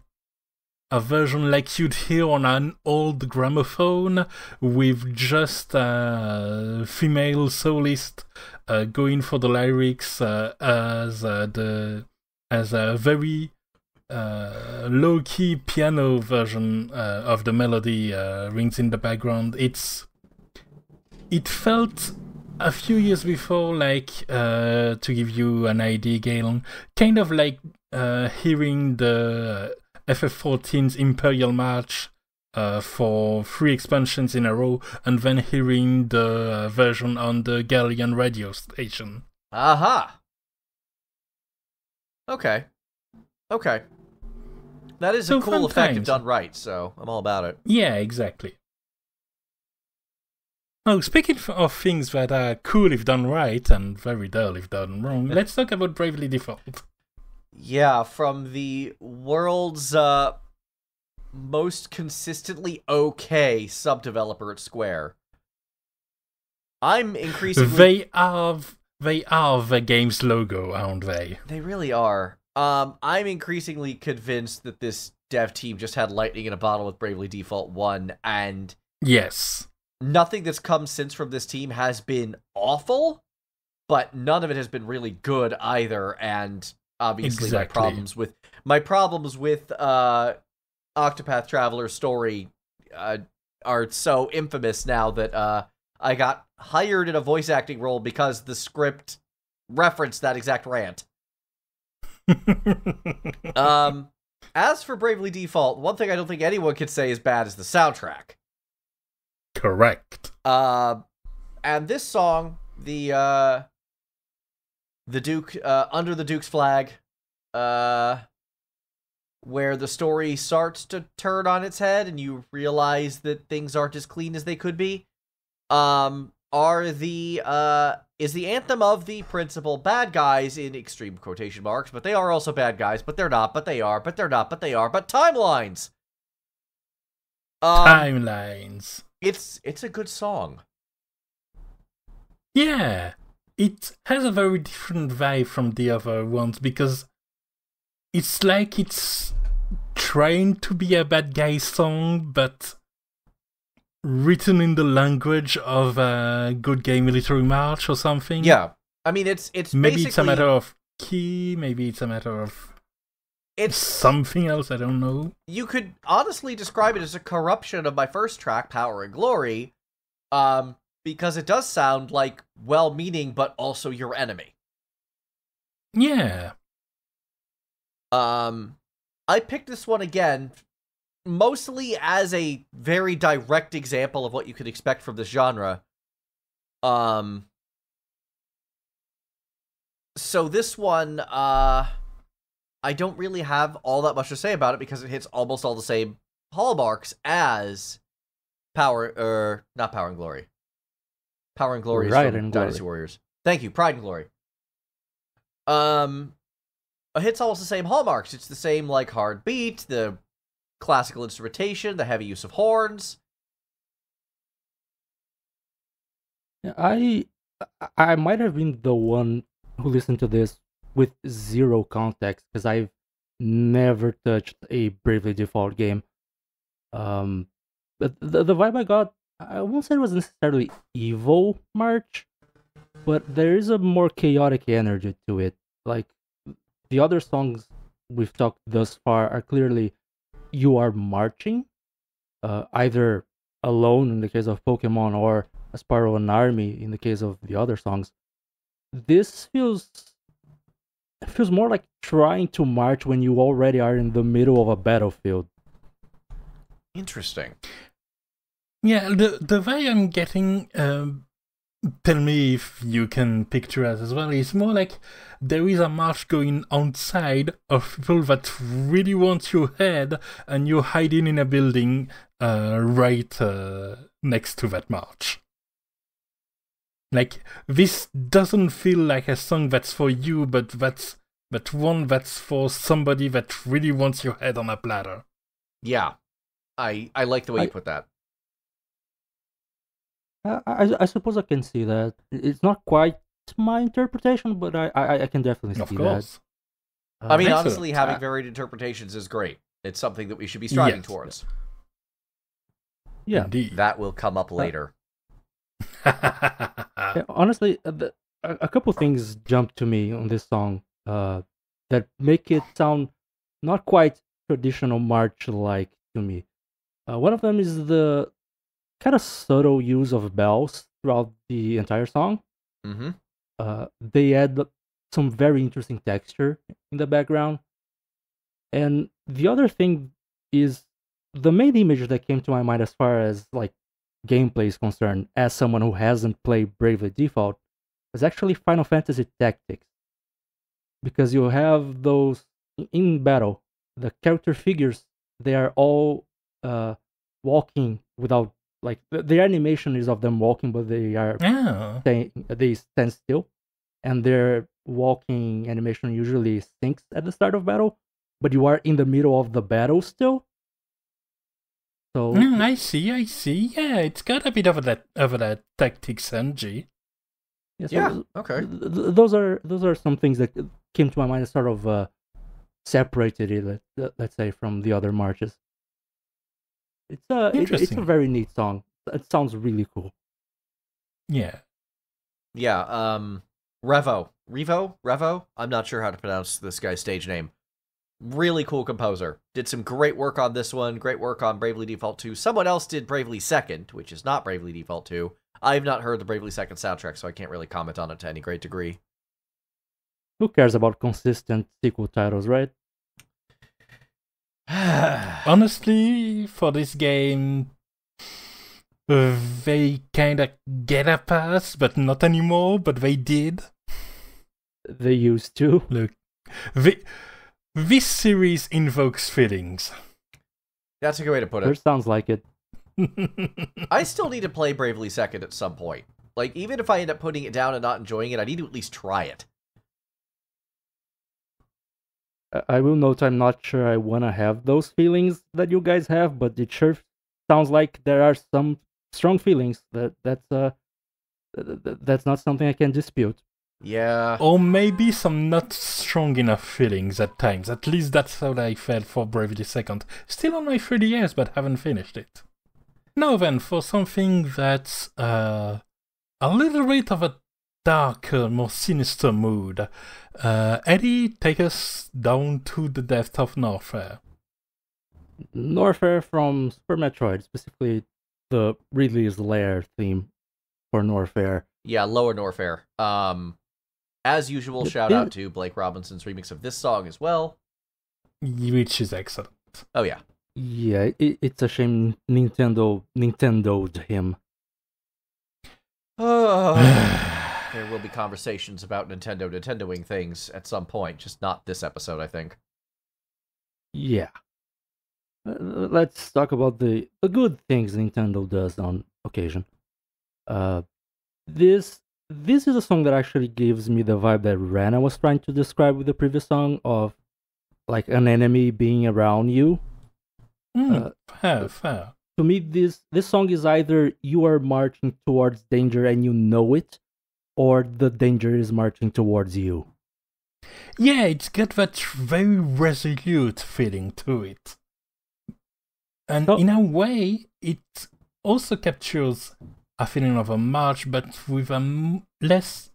Speaker 1: a version like you'd hear on an old gramophone with just a female soloist uh, going for the lyrics uh, as uh, the as a very uh, low key piano version uh, of the melody uh, rings in the background. It's it felt a few years before, like uh, to give you an idea, Galen, kind of like uh, hearing the FF14's Imperial March uh, for three expansions in a row, and then hearing the version on the Garlean radio station.
Speaker 2: Aha. Okay. Okay. That is
Speaker 1: So
Speaker 2: a cool effect if done right, so I'm all about it.
Speaker 1: Yeah, exactly. Oh, speaking of things that are cool if done right and very dull if done wrong, let's talk about Bravely Default.
Speaker 2: Yeah, from the world's uh most consistently okay sub-developer at Square. I'm increasingly
Speaker 1: They are they are the game's logo, aren't they?
Speaker 2: They really are. Um, I'm increasingly convinced that this dev team just had lightning in a bottle with Bravely Default 1, and
Speaker 1: Yes.
Speaker 2: Nothing that's come since from this team has been awful, but none of it has been really good either. And obviously, my problems with my problems with uh, Octopath Traveler's story uh, are so infamous now that uh, I got hired in a voice acting role because the script referenced that exact rant. [laughs] Um, as for Bravely Default, one thing I don't think anyone could say is bad is the soundtrack.
Speaker 1: Correct.
Speaker 2: Uh, and this song, the uh, the Duke uh, under the Duke's flag, uh, where the story starts to turn on its head and you realize that things aren't as clean as they could be, um, are the uh is the anthem of the principal bad guys in extreme quotation marks, but they are also bad guys, but they're not, but they are, but they're not, but they are, but timelines. Um,
Speaker 1: Timelines.
Speaker 2: It's it's a good song.
Speaker 1: Yeah. It has a very different vibe from the other ones because it's like it's trying to be a bad guy song, but written in the language of a good gay military march or something.
Speaker 2: Yeah, I mean it's it's
Speaker 1: Maybe
Speaker 2: basically
Speaker 1: it's a matter of key, maybe it's a matter of
Speaker 2: it's
Speaker 1: something else, I don't know.
Speaker 2: you could honestly describe it as a corruption of my first track, Power and Glory, um, because it does sound like well-meaning but also your enemy.
Speaker 1: Yeah.
Speaker 2: Um, I picked this one again, mostly as a very direct example of what you could expect from this genre. Um, so this one, uh, I don't really have all that much to say about it because it hits almost all the same hallmarks as Power, or er, not Power and Glory. Power and Glory right,
Speaker 3: and
Speaker 2: Dynasty
Speaker 3: Glory.
Speaker 2: Warriors. Thank you, Pride and Glory. Um, it hits almost the same hallmarks. It's the same like hard beat, the classical instrumentation, the heavy use of horns.
Speaker 3: Yeah, I I might have been the one who listened to this with zero context because I've never touched a Bravely Default game. Um, but the, the vibe I got, I won't say it was necessarily evil March, but there is a more chaotic energy to it. Like the other songs we've talked thus far are clearly you are marching, uh, either alone in the case of Pokemon or as part of an army in the case of the other songs. This feels it feels more like trying to march when you already are in the middle of a battlefield.
Speaker 2: Interesting.
Speaker 1: Yeah, the the vibe I'm getting, um, tell me if you can picture it as well. It's more like there is a march going outside of people that really want your head, and you're hiding in a building uh, right uh, next to that march. Like this doesn't feel like a song that's for you, but that's but one that's for somebody that really wants your head on a platter.
Speaker 2: Yeah, I I like the way
Speaker 3: I-
Speaker 2: you put that.
Speaker 3: I, I, I suppose I can see that. It's not quite my interpretation, but I I, I can definitely see that.
Speaker 1: Of
Speaker 3: see
Speaker 1: course.
Speaker 3: that.
Speaker 2: I mean,
Speaker 3: Uh,
Speaker 1: Excellent.
Speaker 2: honestly, having
Speaker 3: Uh,
Speaker 2: varied interpretations is great. It's something that we should be striving
Speaker 1: Yes.
Speaker 2: towards.
Speaker 3: yeah.
Speaker 1: Indeed.
Speaker 2: That will come up later.
Speaker 3: Yeah, honestly, uh, the, a, a couple things jump to me on this song uh, that make it sound not quite traditional march like to me. Uh, one of them is the kind of subtle use of bells throughout the entire song.
Speaker 2: Mm-hmm.
Speaker 3: Uh, they add some very interesting texture in the background. And the other thing is the main image that came to my mind as far as like gameplay is concerned, as someone who hasn't played Bravely Default, is actually Final Fantasy Tactics. Because you have those in battle, the character figures, they are all uh, walking without like the, the animation is of them walking, but they are
Speaker 1: yeah.
Speaker 3: stay, they stand still, and their walking animation usually sinks at the start of battle, but you are in the middle of the battle still. So
Speaker 1: Mm, I see, I see. Yeah, it's got a bit of that of that tactics energy.
Speaker 3: yeah, so
Speaker 2: Yeah. Okay.
Speaker 3: th- th- those are those are some things that came to my mind. and Sort of uh, separated it, let, let- let's say, from the other marches. It's a it- it's a very neat song. It sounds really cool.
Speaker 1: Yeah.
Speaker 2: Yeah. Um, Revo, Revo, Revo. I'm not sure how to pronounce this guy's stage name. Really cool composer. Did some great work on this one. Great work on Bravely Default 2. Someone else did Bravely Second, which is not Bravely Default 2. I've not heard the Bravely Second soundtrack, so I can't really comment on it to any great degree.
Speaker 3: Who cares about consistent sequel titles, right? [sighs]
Speaker 1: Honestly, for this game, uh, they kinda get a pass, but not anymore. But they did.
Speaker 3: They used to.
Speaker 1: Look, the, this series invokes feelings.
Speaker 2: That's a good way to put
Speaker 3: It
Speaker 2: it.
Speaker 3: sounds like it. [laughs]
Speaker 2: I still need to play Bravely Second at some point. Like, even if I end up putting it down and not enjoying it, I need to at least try it.
Speaker 3: I- I will note I'm not sure I want to have those feelings that you guys have, but it sure sounds like there are some strong feelings. That that's uh th- th- that's not something I can dispute.
Speaker 2: Yeah.
Speaker 1: or maybe some not strong enough feelings at times. At least that's how I felt for Bravely Second. Still on my 3DS, but haven't finished it. Now then, for something that's uh, a little bit of a darker, more sinister mood, uh, Eddie, take us down to the depth of Norfair.
Speaker 3: Norfair from Super Metroid, specifically the Ridley's Lair theme for Norfair.
Speaker 2: Yeah, Lower Norfair. Um, As usual,
Speaker 3: Th-
Speaker 2: shout
Speaker 3: th-
Speaker 2: out to Blake Robinson's remix of this song as well.
Speaker 1: which is excellent.
Speaker 2: Oh yeah.
Speaker 3: Yeah, it, it's a shame Nintendo Nintendo'd him. [sighs]
Speaker 2: there will be [sighs] conversations about Nintendo Nintendoing things at some point, just not this episode, I think.
Speaker 3: Yeah. Uh, let's talk about the, the good things Nintendo does on occasion. Uh, this this is a song that actually gives me the vibe that Rana was trying to describe with the previous song of like an enemy being around you.
Speaker 1: Mm,
Speaker 3: Uh,
Speaker 1: fair, fair.
Speaker 3: To me, this this song is either you are marching towards danger and you know it, or the danger is marching towards you.
Speaker 1: Yeah, it's got that very resolute feeling to it. And
Speaker 3: Oh.
Speaker 1: in a way, it also captures a feeling of a march, but with a m- less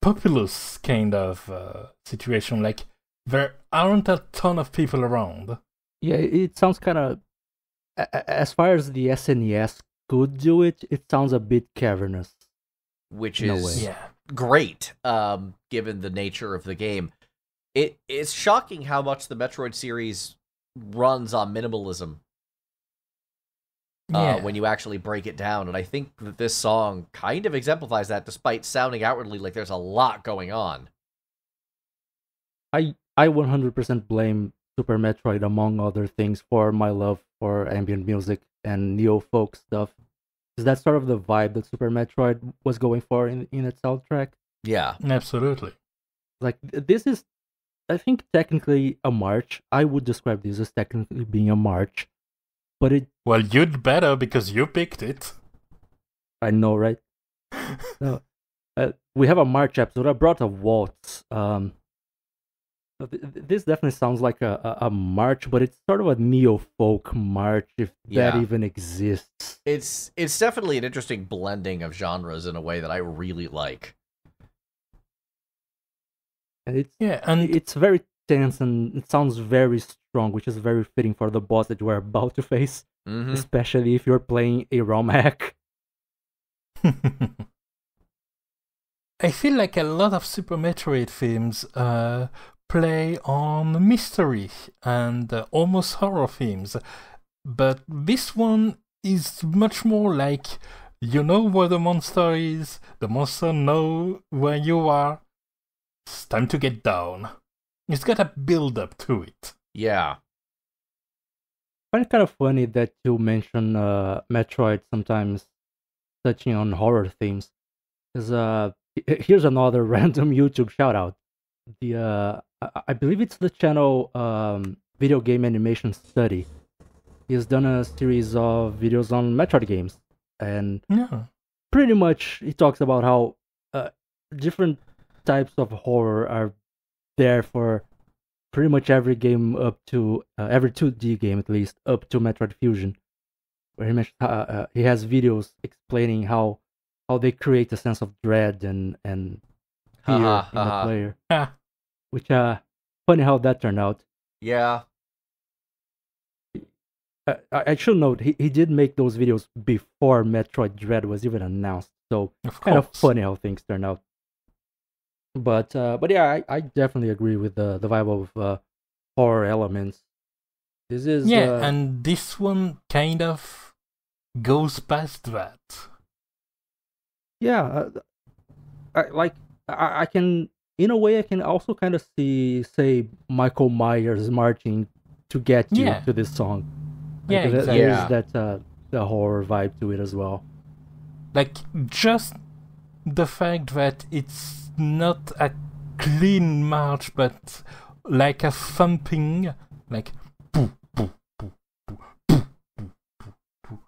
Speaker 1: populous kind of uh, situation. Like, there aren't a ton of people around.
Speaker 3: Yeah, it it sounds kind of as far as the SNES could do it. It sounds a bit cavernous.
Speaker 2: Which is.
Speaker 1: Yeah.
Speaker 2: great, um, given the nature of the game. It is shocking how much the Metroid series runs on minimalism uh, when you actually break it down. And I think that this song kind of exemplifies that, despite sounding outwardly like there's a lot going on.
Speaker 3: I I 100% blame Super Metroid among other things for my love for ambient music and neo folk stuff. Is that sort of the vibe that Super Metroid was going for in in its soundtrack?
Speaker 2: Yeah.
Speaker 1: Absolutely.
Speaker 3: Like this is, I think technically a march. I would describe this as technically being a march, but it
Speaker 1: Well, you'd better because you picked it.
Speaker 3: I know right. [laughs] No, uh, we have a march episode. I brought a waltz. Um, so th- th- this definitely sounds like a, a, a march, but it's sort of a neo folk march, if that even exists.
Speaker 2: It's it's definitely an interesting blending of genres in a way that I really like.
Speaker 3: And it's
Speaker 1: Yeah, and
Speaker 3: it's very tense and it sounds very strong, which is very fitting for the boss that you are about to face,
Speaker 2: hmm
Speaker 3: especially if you're playing a ROM hack. [laughs]
Speaker 1: I feel like a lot of Super Metroid films uh, play on mystery and uh, almost horror themes, but this one is much more like you know where the monster is, the monster know where you are. It's time to get down. It's got a build up to it.
Speaker 2: Yeah.
Speaker 3: I find it kind of funny that you mention uh, Metroid sometimes touching on horror themes. Because uh, here's another [laughs] random YouTube shout out. The uh, I- I believe it's the channel um, Video Game Animation Study. He has done a series of videos on Metroid games, and
Speaker 1: Yeah.
Speaker 3: pretty much he talks about how uh, different types of horror are there for pretty much every game up to uh, every 2D game at least up to Metroid Fusion, where he mentioned uh, uh, he has videos explaining how how they create a sense of dread and and fear
Speaker 2: Haha,
Speaker 3: in the player, [laughs] which uh funny how that turned out.
Speaker 2: Yeah.
Speaker 3: Uh, I, I should note he, he did make those videos before Metroid Dread was even announced, so
Speaker 1: of
Speaker 3: kind of funny how things turn out. But uh, but yeah, I, I definitely agree with the the vibe of uh, horror elements. This is
Speaker 1: Yeah,
Speaker 3: uh,
Speaker 1: and this one kind of goes past that.
Speaker 3: yeah, uh, I, like I, I can in a way I can also kind of see say Michael Myers marching to get you
Speaker 1: Yeah.
Speaker 3: to this song.
Speaker 1: Yeah,
Speaker 3: Like, there-
Speaker 1: exactly.
Speaker 3: there is that uh, the horror vibe to it as well.
Speaker 1: like just the fact that it's not a clean march but like a thumping like boo, boo, boo, boo, boo, boo, boo.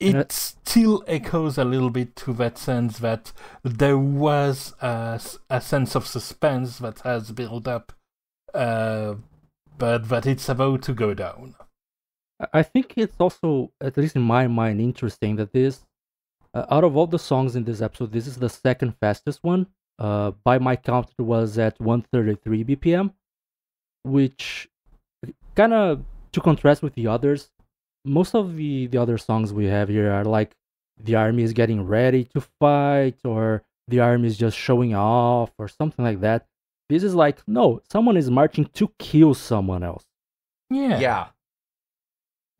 Speaker 3: And
Speaker 1: it still echoes a little bit to that sense that there was a, a sense of suspense that has built up uh, but that it's about to go down
Speaker 3: I think it's also, at least in my mind, interesting that this, uh, out of all the songs in this episode, this is the second fastest one. Uh, by my count, it was at 133 BPM, which kind of to contrast with the others. Most of the the other songs we have here are like the army is getting ready to fight, or the army is just showing off or something like that. This is like, no, someone is marching to kill someone else.
Speaker 1: Yeah.
Speaker 2: Yeah.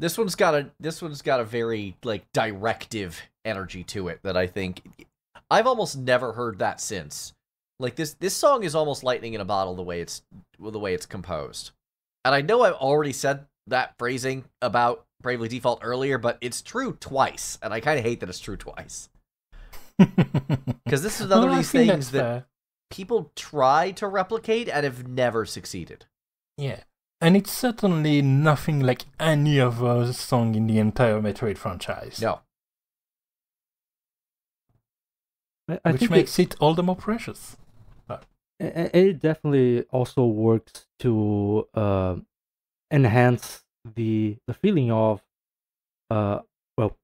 Speaker 2: This one's got a this one's got a very like directive energy to it that I think I've almost never heard that since. Like this this song is almost lightning in a bottle the way it's the way it's composed. And I know I've already said that phrasing about Bravely Default earlier, but it's true twice, and I kind of hate that it's true twice. [laughs] Because this is another
Speaker 1: No,
Speaker 2: of these things that
Speaker 1: fair.
Speaker 2: people try to replicate and have never succeeded.
Speaker 1: Yeah. And it's certainly nothing like any other song in the entire Metroid franchise.
Speaker 2: No.
Speaker 3: I, I
Speaker 1: which makes it all the more precious.
Speaker 3: it, it, it definitely also works to uh, enhance the the feeling of uh well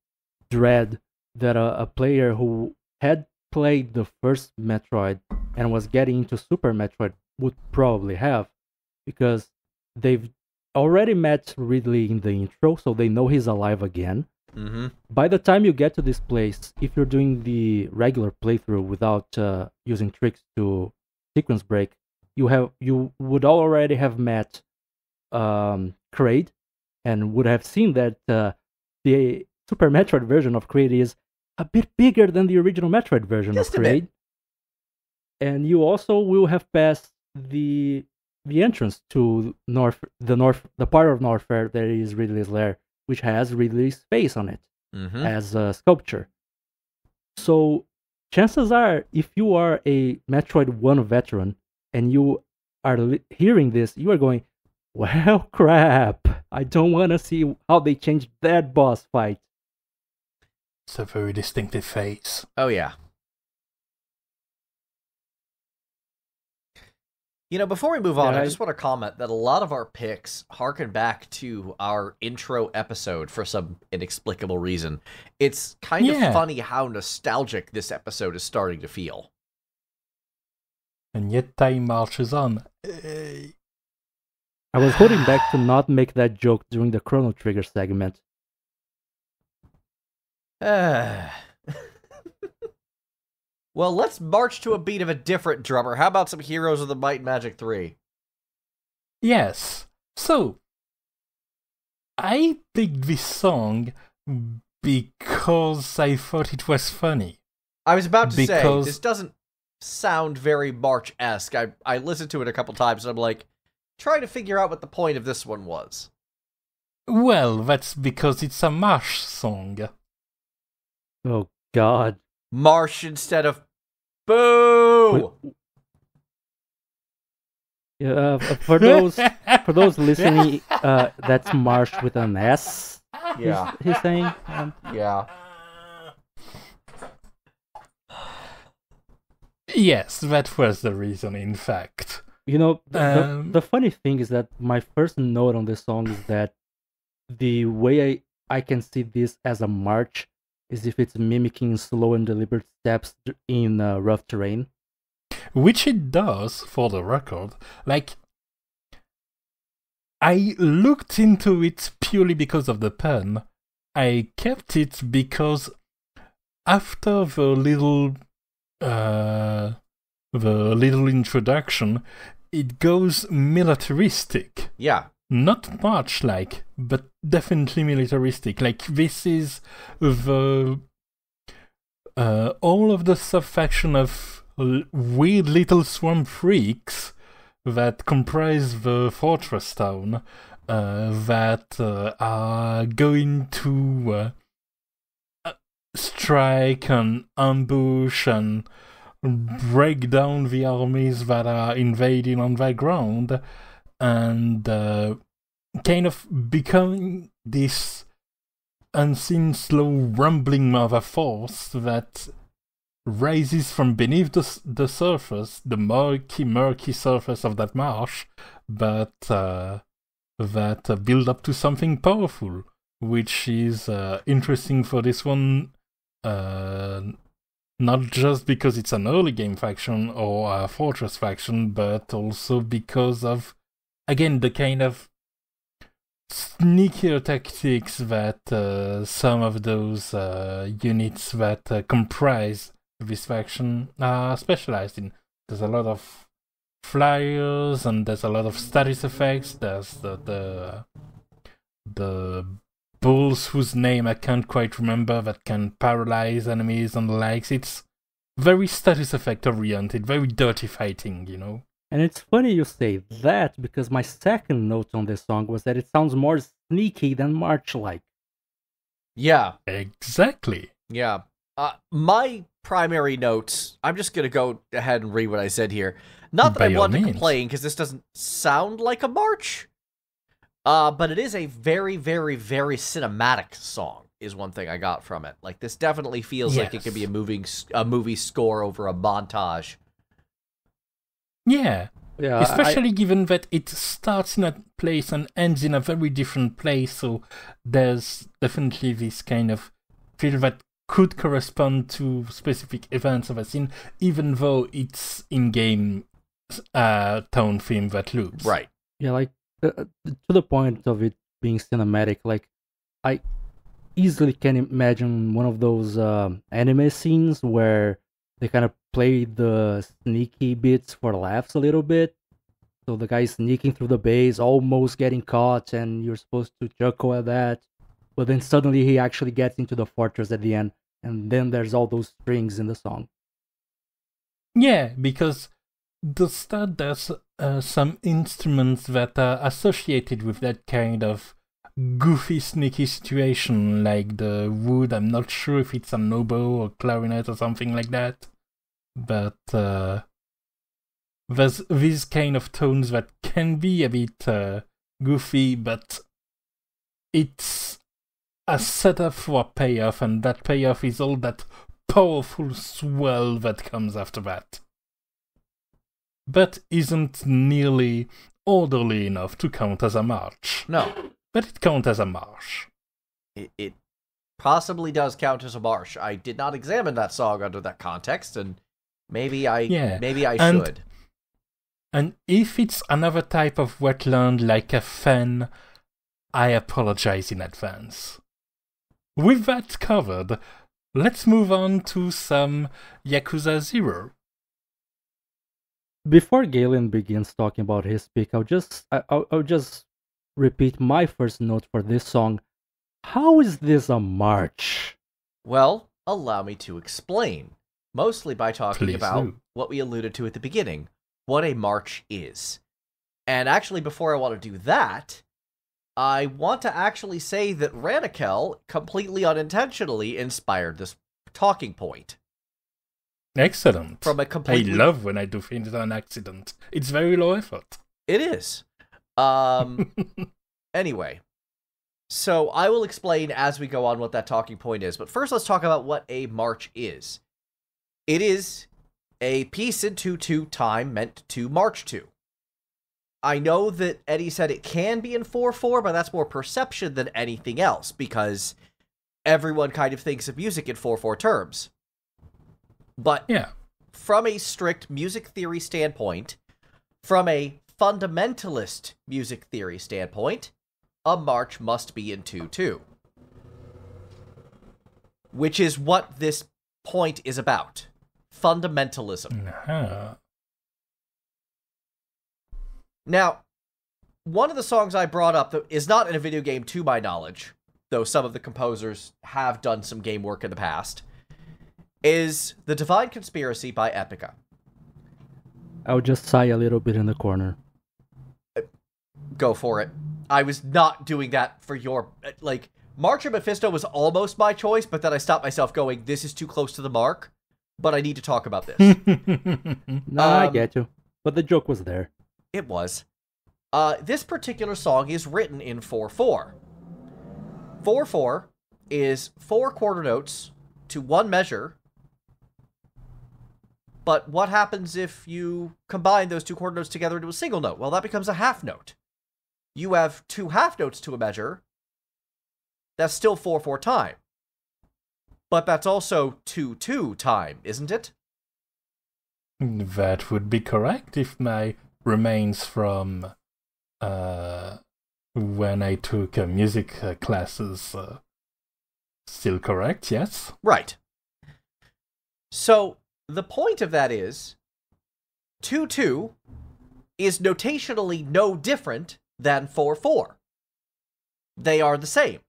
Speaker 3: dread that a, a player who had played the first Metroid and was getting into Super Metroid would probably have because they've already met Ridley in the intro, so they know he's alive again.
Speaker 2: Mm-hmm.
Speaker 3: By the time you get to this place, if you're doing the regular playthrough without uh, using tricks to sequence break, you have you would already have met um, Kraid and would have seen that uh, the Super Metroid version of Kraid is a bit bigger than the original Metroid version
Speaker 2: Just
Speaker 3: of. Kraid. And you also will have passed the the entrance to North the North the part of Norfair that is Ridley's lair, which has Ridley's face on it
Speaker 2: Mm-hmm.
Speaker 3: as a sculpture. So chances are, if you are a Metroid One veteran and you are li- hearing this, you are going, "Well, [laughs] crap! I don't want to see how they changed that boss fight."
Speaker 1: It's a very distinctive face.
Speaker 2: Oh yeah. You know, before we move on,
Speaker 3: Yeah,
Speaker 2: I
Speaker 3: I-
Speaker 2: just want to comment that a lot of our picks harken back to our intro episode for some inexplicable reason. It's kind
Speaker 1: Yeah.
Speaker 2: of funny how nostalgic this episode is starting to feel.
Speaker 1: And yet time marches on.
Speaker 3: I was holding back to [sighs] not make that joke during the Chrono Trigger segment. [sighs] [sighs]
Speaker 2: well, let's march to a beat of a different drummer. How about some Heroes of the Might and Magic 3?
Speaker 1: Yes. So, I picked this song because I thought it was funny.
Speaker 2: I was about to say,
Speaker 1: Because-
Speaker 2: this doesn't sound very March esque. I, I listened to it a couple times and I'm like, trying to figure out what the point of this one was.
Speaker 1: Well, that's because it's a Marsh song.
Speaker 3: Oh God!
Speaker 2: Marsh instead of Boo! [laughs]
Speaker 3: Yeah, uh, for those for those [laughs] listening, uh, that's Marsh with an S.
Speaker 2: Yeah.
Speaker 3: he's, saying. Um,
Speaker 2: Yeah.
Speaker 1: Yes, that was the reason, in fact.
Speaker 3: You know, the, the-
Speaker 1: Um,
Speaker 3: the, funny thing is that my first note on this song is that the way I, I can see this as a march is if it's mimicking slow and deliberate steps in uh, rough terrain.
Speaker 1: Which it does, for the record. Like, I looked into it purely because of the pun. I kept it because after the little, uh, the little introduction, it goes militaristic.
Speaker 2: Yeah.
Speaker 1: Not much like, but definitely militaristic. Like this is the uh, all of the sub-faction of weird little swamp freaks that comprise the fortress town uh, that uh, are going to uh, uh, strike and ambush and break down the armies that are invading on their ground and uh, kind of becoming this unseen slow rumbling of a force that rises from beneath the, the surface, the murky, murky surface of that marsh, but uh, that uh, build up to something powerful, which is uh, interesting for this one. Uh, not just because it's an early game faction or a fortress faction, but also because of, again, the kind of sneakier tactics that uh, some of those uh, units that uh, comprise this faction are specialized in. There's a lot of flyers and there's a lot of status effects. There's the the, the bulls whose name I can't quite remember that can paralyze enemies and the likes. It's very status effect oriented, very dirty fighting, you know.
Speaker 3: And it's funny you say that because my second note on this song was that it sounds more sneaky than March like.
Speaker 2: Yeah,
Speaker 1: Exactly.
Speaker 2: yeah. Uh, my primary notes. I'm just gonna go ahead and read what I said here. Not that
Speaker 1: By
Speaker 2: I want to
Speaker 1: means.
Speaker 2: complain because this doesn't sound like a march. Uh, but it is a very, very, very cinematic song. Is one thing I got from it. Like this definitely feels like it could be a moving s- a movie score over a montage.
Speaker 1: Yeah.
Speaker 3: Yeah, I-
Speaker 1: Especially given that it starts in a place and ends in a very different place, so there's definitely this kind of feel that could correspond to specific events of a scene, even though it's in-game uh, tone theme that loops.
Speaker 2: Right.
Speaker 3: Yeah, like uh, uh, to the point of it being cinematic, like I easily can imagine one of those um, anime scenes where they kind of play the sneaky bits for laughs a little bit. So the guy sneaking through the base, almost getting caught, and you're supposed to chuckle at that. But then suddenly he actually gets into the fortress at the end, and then there's all those strings in the song.
Speaker 1: Yeah, because the start there's uh, some instruments that are associated with that kind of goofy, sneaky situation, like the wood. I'm not sure if it's an oboe or clarinet or something like that, but uh, there's these kind of tones that can be a bit uh, goofy, but it's a setup for a payoff, and that payoff is all that powerful swell that comes after that. But isn't nearly orderly enough to count as a march.
Speaker 2: No,
Speaker 1: But it counts as a marsh.
Speaker 2: it, it possibly does count as a marsh. I did not examine that song under that context, and maybe I
Speaker 1: Yeah,
Speaker 2: maybe I
Speaker 1: and-
Speaker 2: should.
Speaker 1: And if it's another type of wetland like a fen, I apologize in advance. With that covered, let's move on to some Yakuza Zero.
Speaker 3: before Galen begins talking about his pick, I'll just I, I'll, I'll just repeat my first note for this song. How is this a march?
Speaker 2: Well, allow me to explain. Mostly by talking
Speaker 1: Please
Speaker 2: about
Speaker 1: do.
Speaker 2: what we alluded to at the beginning what a march is. And actually, before I want to do that, I want to actually say that Ranikel completely unintentionally inspired this talking point
Speaker 1: Excellent.
Speaker 2: from a completely.
Speaker 1: I love when I do things on accident. It's very low effort.
Speaker 2: It is. Um. [laughs] Anyway, so I will explain as we go on what that talking point is. But first, let's talk about what a march is. It is a piece in 2 2 time meant to march to. I know that Eddie said it can be in 4 4, but that's more perception than anything else because everyone kind of thinks of music in 4 4 terms. But
Speaker 1: yeah.
Speaker 2: from a strict music theory standpoint, from a fundamentalist music theory standpoint, a march must be in 2 2. Which is what this point is about fundamentalism.
Speaker 1: Uh-huh.
Speaker 2: Now, one of the songs I brought up that is not in a video game to my knowledge, though some of the composers have done some game work in the past, is The Divine Conspiracy by Epica.
Speaker 3: I'll just sigh a little bit in the corner.
Speaker 2: Go for it. I was not doing that for your like March of Mephisto was almost my choice, but then I stopped myself going, this is too close to the mark, but I need to talk about this. [laughs]
Speaker 3: No, I
Speaker 2: Um,
Speaker 3: get you. But the joke was there.
Speaker 2: it was. Uh this particular song is written in 4/4. 4/4 is four quarter notes to one measure. But what happens if you combine those two quarter notes together into a single note? Well, that becomes a half note. You have two half notes to a measure. That's still 4 4 time. But that's also 2 2 time, isn't it?
Speaker 1: that would be correct if my remains from uh, when I took uh, music uh, classes uh, still correct, yes?
Speaker 2: Right. So the point of that is 2 2 is notationally no different than 4 4. They are the same.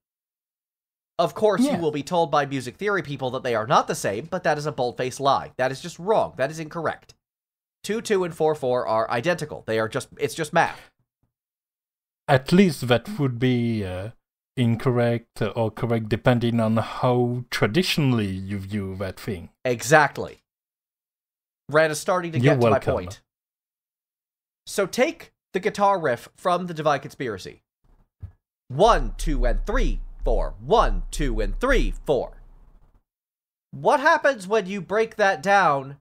Speaker 2: Of course,
Speaker 1: Yeah.
Speaker 2: you will be told by music theory people that they are not the same, but that is a bold faced lie. That is just wrong. That is incorrect. 2 2 and 4 4 are identical. They are just, it's just math.
Speaker 1: At least that would be uh, incorrect or correct depending on how traditionally you view that thing.
Speaker 2: Exactly. Ren is starting to
Speaker 1: You're
Speaker 2: get to
Speaker 1: welcome.
Speaker 2: my point. So take the guitar riff from the Divine Conspiracy. One, two, and three, four. One, two, and three, four. What happens when you break that down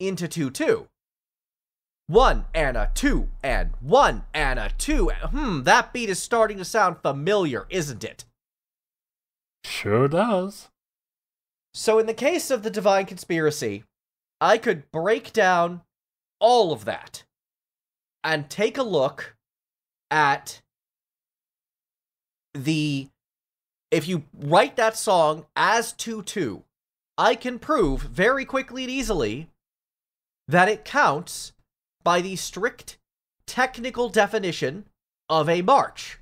Speaker 2: into two, two? One and a two and one and a two. Hmm, that beat is starting to sound familiar, isn't it?
Speaker 1: Sure does.
Speaker 2: So, in the case of the Divine Conspiracy, I could break down all of that and take a look at the. If you write that song as 2 2, I can prove very quickly and easily that it counts by the strict technical definition of a march.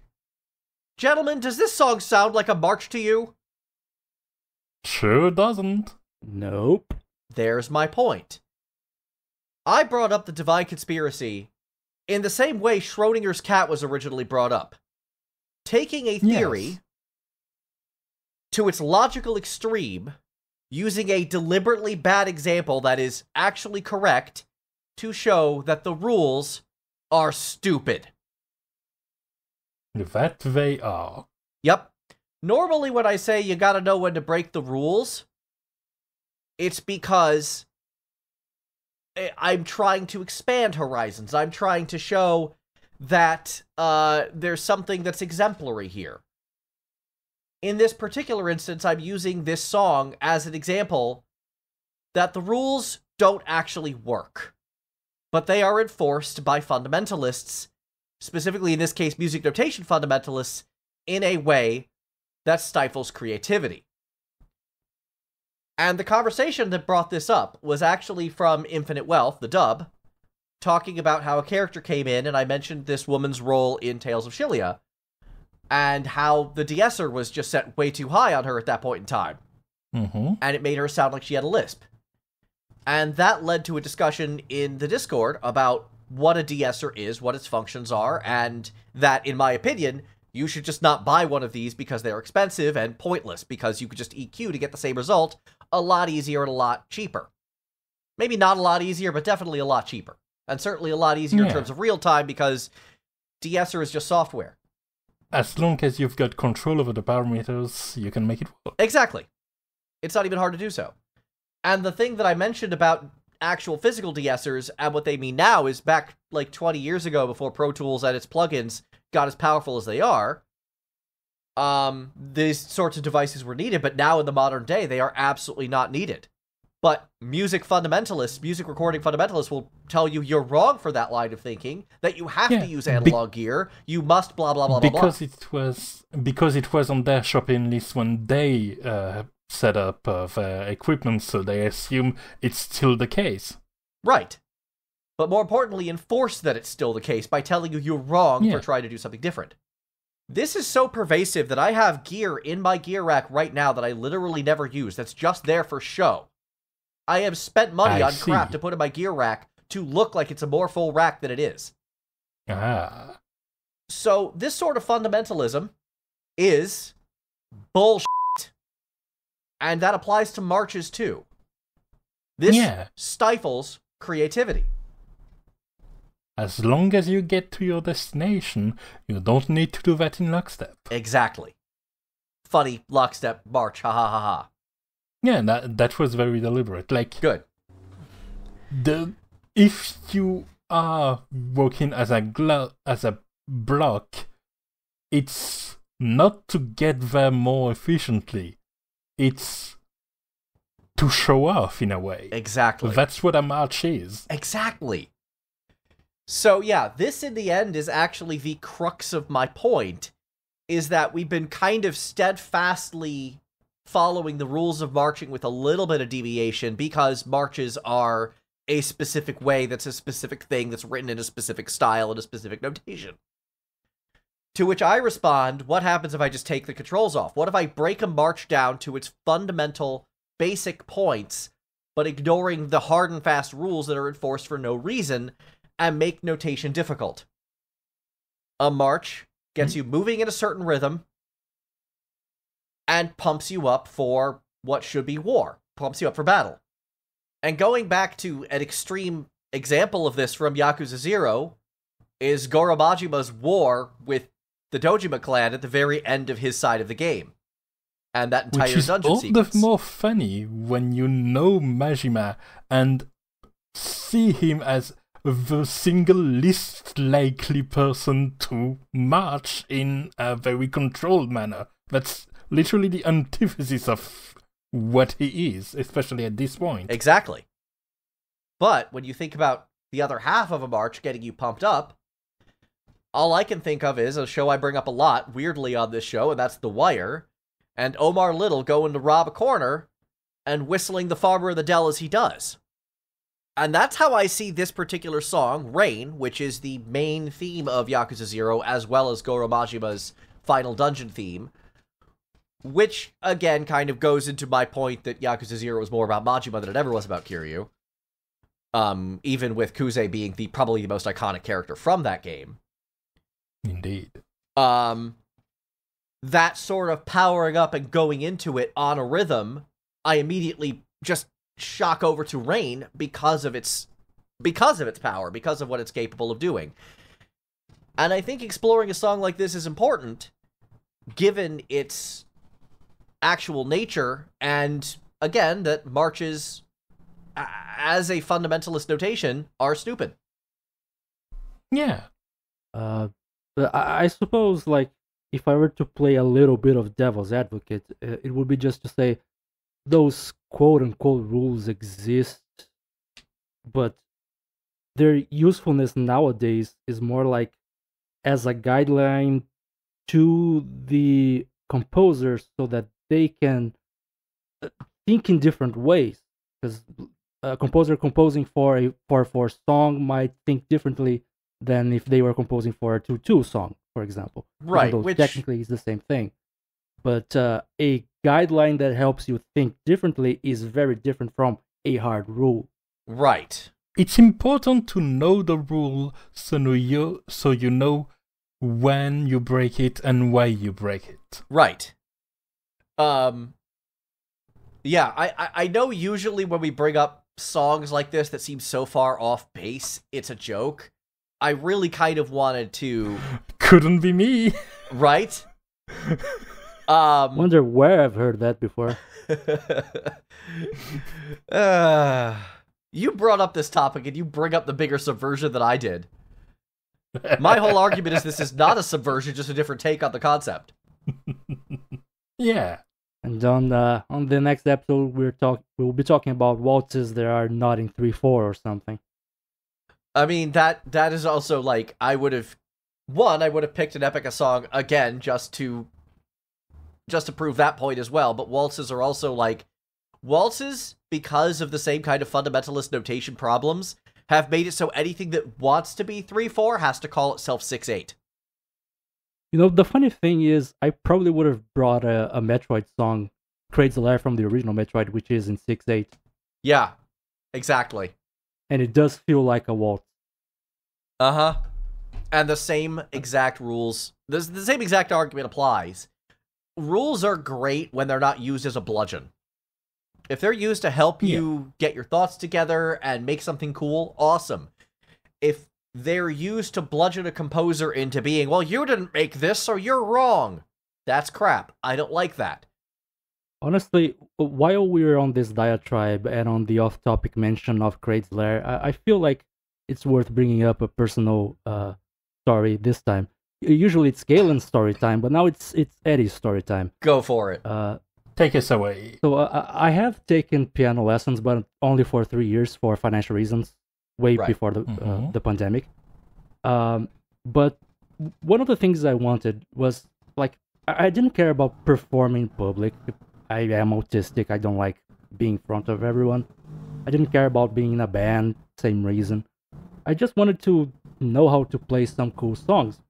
Speaker 2: Gentlemen, does this song sound like a march to you?
Speaker 1: Sure doesn't.
Speaker 3: Nope.
Speaker 2: There's my point. I brought up the Divine Conspiracy in the same way Schrodinger's cat was originally brought up. Taking a theory
Speaker 1: Yes.
Speaker 2: to its logical extreme, using a deliberately bad example that is actually correct to show that the rules are stupid.
Speaker 1: That they are.
Speaker 2: Yep. Normally, when I say you gotta know when to break the rules, it's because I'm trying to expand horizons. I'm trying to show that uh, there's something that's exemplary here. In this particular instance, I'm using this song as an example that the rules don't actually work, but they are enforced by fundamentalists, specifically in this case, music notation fundamentalists, in a way that stifles creativity. And the conversation that brought this up was actually from Infinite Wealth, the dub, talking about how a character came in, and I mentioned this woman's role in Tales of Xillia, and how the de-esser was just set way too high on her at that point in time,
Speaker 1: Mm-hmm.
Speaker 2: and it made her sound like she had a lisp. And that led to a discussion in the Discord about what a de-esser is, what its functions are, and that, in my opinion, you should just not buy one of these because they're expensive and pointless because you could just EQ to get the same result a lot easier and a lot cheaper. Maybe not a lot easier, but definitely a lot cheaper. And certainly a lot easier in terms of real time because de-esser is just software.
Speaker 1: As long as you've got control over the parameters, you can make it work.
Speaker 2: Exactly. It's not even hard to do so. And the thing that I mentioned about actual physical de-essers and what they mean now is back like 20 years ago before Pro Tools and its plugins got as powerful as they are. Um, these sorts of devices were needed, but now in the modern day, they are absolutely not needed. But music fundamentalists, music recording fundamentalists will tell you you're wrong for that line of thinking, that you have
Speaker 1: Yeah,
Speaker 2: to use
Speaker 1: be-
Speaker 2: analog gear, you must blah blah blah blah blah.
Speaker 1: because it was because it was on their shopping list when they uh, set up uh, their equipment, so they assume it's still the case.
Speaker 2: Right. But more importantly, enforce that it's still the case by telling you you're wrong
Speaker 1: Yeah.
Speaker 2: for trying to do something different. This is so pervasive that I have gear in my gear rack right now that I literally never use, that's just there for show. I have spent money
Speaker 1: I
Speaker 2: on crap to put in my gear rack to look like it's a more full rack than it is.
Speaker 1: Ah,
Speaker 2: So, this sort of fundamentalism is bullshit. And that applies to marches too. This
Speaker 1: Yeah.
Speaker 2: stifles creativity.
Speaker 1: As long as you get to your destination, you don't need to do that in lockstep.
Speaker 2: Exactly. Funny lockstep march. Ha ha ha ha.
Speaker 1: Yeah, that that was very deliberate. Like
Speaker 2: Good.
Speaker 1: the if you are working as a glo- as a block, it's not to get there more efficiently. It's to show off in a way.
Speaker 2: Exactly.
Speaker 1: That's what a march is.
Speaker 2: Exactly. So yeah, this in the end is actually the crux of my point is that we've been kind of steadfastly following the rules of marching with a little bit of deviation because marches are a specific way that's a specific thing that's written in a specific style and a specific notation. To which I respond, what happens if I just take the controls off? What if I break a march down to its fundamental basic points, but ignoring the hard and fast rules that are enforced for no reason and make notation difficult? A march gets hmm. you moving in a certain rhythm and pumps you up for what should be war, pumps you up for battle. And going back to an extreme example of this from Yakuza 0 is Goro Majima's war with the Dojima clan at the very end of his side of the game. And that entire
Speaker 1: Which is
Speaker 2: dungeon
Speaker 1: all
Speaker 2: sequence.
Speaker 1: the more funny when you know Majima and see him as the single least likely person to march in a very controlled manner. That's literally the antithesis of what he is, especially at this point.
Speaker 2: Exactly. But when you think about the other half of a march getting you pumped up, all I can think of is a show I bring up a lot, weirdly, on this show, and that's The Wire, and Omar Little going to rob a corner and whistling the Farmer of the Dell as he does. And that's how I see this particular song, Rain, which is the main theme of Yakuza 0, as well as Goro Majima's final dungeon theme, which, again, kind of goes into my point that Yakuza 0 was more about Majima than it ever was about Kiryu. Um, even with Kuze being the probably the most iconic character from that game.
Speaker 1: Indeed.
Speaker 2: Um, that sort of powering up and going into it on a rhythm, I immediately just shock over to Rain because of its because of its power, because of what it's capable of doing. And I think exploring a song like this is important given its actual nature and again that marches as a fundamentalist notation are stupid.
Speaker 1: Yeah.
Speaker 3: Uh, I, I suppose, like, if I were to play a little bit of devil's advocate, uh, it would be just to say those quote unquote rules exist, but their usefulness nowadays is more like as a guideline to the composers so that they can uh, think in different ways. Because a composer composing for a 4 4 song might think differently than if they were composing for a 2 2 song, for example.
Speaker 2: Right, which
Speaker 3: technically it's the same thing. But uh, a guideline that helps you think differently is very different from a hard rule.
Speaker 2: right.
Speaker 1: It's important to know the rule so you so you know when you break it and why you break it.
Speaker 2: Right. Um Yeah, I, I I know usually when we bring up songs like this that seem so far off base, it's a joke. I really kind of wanted to
Speaker 1: Couldn't be me.
Speaker 2: right? [laughs] Um
Speaker 3: Wonder where I've heard that before. [laughs]
Speaker 2: uh, you brought up this topic and you bring up the bigger subversion that I did. My whole argument is this is not a subversion, just a different take on the concept. [laughs]
Speaker 1: yeah.
Speaker 3: And on uh, on the next episode, we're talk we'll be talking about waltzes that are not in three four or something.
Speaker 2: I mean that that is also like I would have one I would have picked an Epica song again just to just to prove that point as well. But waltzes are also like waltzes because of the same kind of fundamentalist notation problems have made it so anything that wants to be three four has to call itself six eight.
Speaker 3: You know, the funny thing is, I probably would have brought a, a Metroid song, Kraid's Lair from the original Metroid, which is in six eight,
Speaker 2: Yeah, exactly.
Speaker 3: and it does feel like a waltz.
Speaker 2: Uh huh. And the same exact rules, the, the same exact argument applies. Rules are great when they're not used as a bludgeon. If they're used to help
Speaker 1: Yeah.
Speaker 2: you get your thoughts together and make something cool, awesome. If they're used to bludgeon a composer into being, well, you didn't make this, so you're wrong. That's crap. I don't like that.
Speaker 3: Honestly, while we were on this diatribe and on the off-topic mention of Kraid's Lair, I, I feel like it's worth bringing up a personal uh, story this time. Usually it's Galen's story time, but now it's it's Eddie's story time.
Speaker 2: Go for it.
Speaker 3: Uh,
Speaker 1: Take us away.
Speaker 3: So uh, I I have taken piano lessons, but only for three years for financial reasons, way
Speaker 2: Right.
Speaker 3: before the uh,
Speaker 1: Mhm.
Speaker 3: the pandemic. Um, but one of the things I wanted was like I I didn't care about performing in public. I I am autistic. I don't like being in front of everyone. I didn't care about being in a band, same reason. I just wanted to know how to play some cool songs.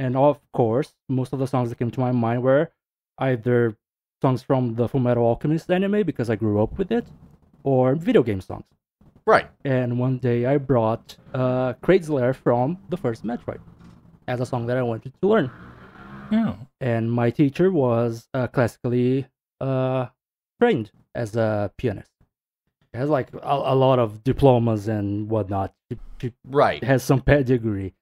Speaker 3: And of course, most of the songs that came to my mind were either songs from the Fullmetal Alchemist anime because I grew up with it, or video game songs.
Speaker 2: Right.
Speaker 3: And one day I brought uh, Kraid's Lair from the first Metroid as a song that I wanted to learn.
Speaker 1: Yeah.
Speaker 3: And my teacher was uh, classically uh, trained as a pianist. She has like a, a lot of diplomas and whatnot. She, she
Speaker 2: Right.
Speaker 3: has some pedigree.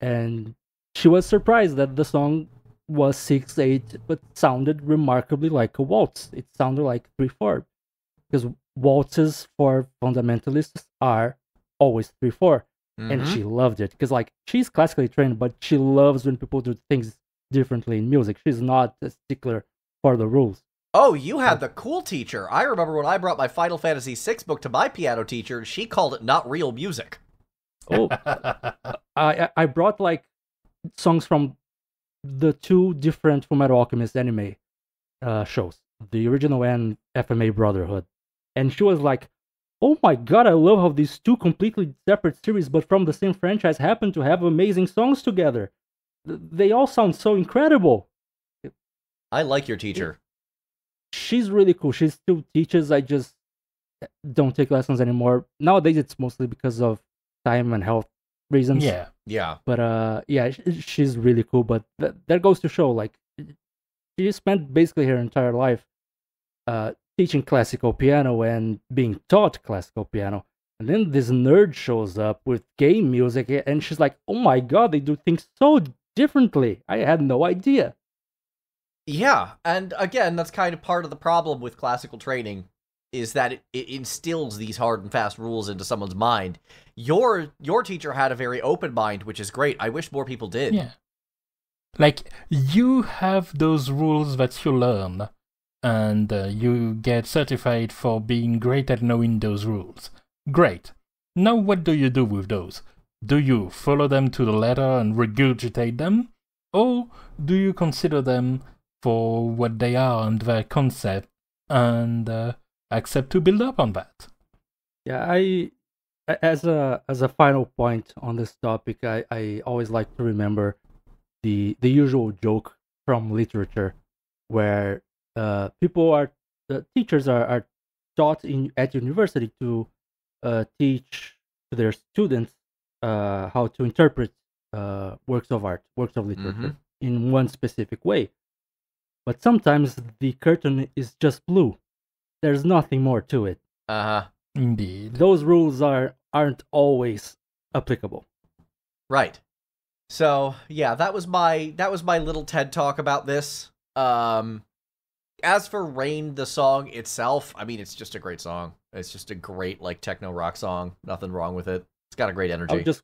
Speaker 3: And she was surprised that the song was 6 8, but sounded remarkably like a waltz. It sounded like 3 4. Because waltzes for fundamentalists are always 3 4. And
Speaker 2: Mhm.
Speaker 3: she loved it. Because, like, she's classically trained, but she loves when people do things differently in music. She's not a stickler for the rules.
Speaker 2: Oh, you had the cool teacher. I remember when I brought my Final Fantasy VI book to my piano teacher, she called it not real music.
Speaker 3: Oh, [laughs] I- I brought like songs from the two different Fullmetal Alchemist anime uh, shows, the original and FMA Brotherhood, and she was like, "Oh my god, I love how these two completely separate series, but from the same franchise, happen to have amazing songs together. They all sound so incredible."
Speaker 2: I like your teacher.
Speaker 3: She's really cool. She still teaches. I just don't take lessons anymore. Nowadays, it's mostly because of time and health reasons.
Speaker 1: yeah.
Speaker 2: Yeah.
Speaker 3: but uh yeah she's really cool but th- that goes to show like she spent basically her entire life uh teaching classical piano and being taught classical piano and then this nerd shows up with game music and she's like oh my god they do things so differently i had no idea
Speaker 2: Yeah, and again, that's kind of part of the problem with classical training is that it, it instills these hard and fast rules into someone's mind. Your your teacher had a very open mind, which is great. I wish more people did.
Speaker 1: Yeah. Like you have those rules that you learn, and uh, you get certified for being great at knowing those rules. Great. Now, what do you do with those? Do you follow them to the letter and regurgitate them, or do you consider them for what they are and their concept, and uh, accept to build up on that?
Speaker 3: Yeah, I as a as a final point on this topic, I, I always like to remember the the usual joke from literature where uh, people are the teachers are, are taught in at university to uh, teach to their students uh, how to interpret uh, works of art, works of literature in one specific way. But sometimes the curtain is just blue. There's nothing more to it
Speaker 2: Uh huh.
Speaker 1: Indeed.
Speaker 3: those rules are aren't always applicable.
Speaker 2: Right. So yeah, that was my that was my little TED talk about this. Um, as for Rain, the song itself, I mean, it's just a great song. It's just a great like techno rock song. Nothing wrong with it. It's got a great energy.
Speaker 3: I'll just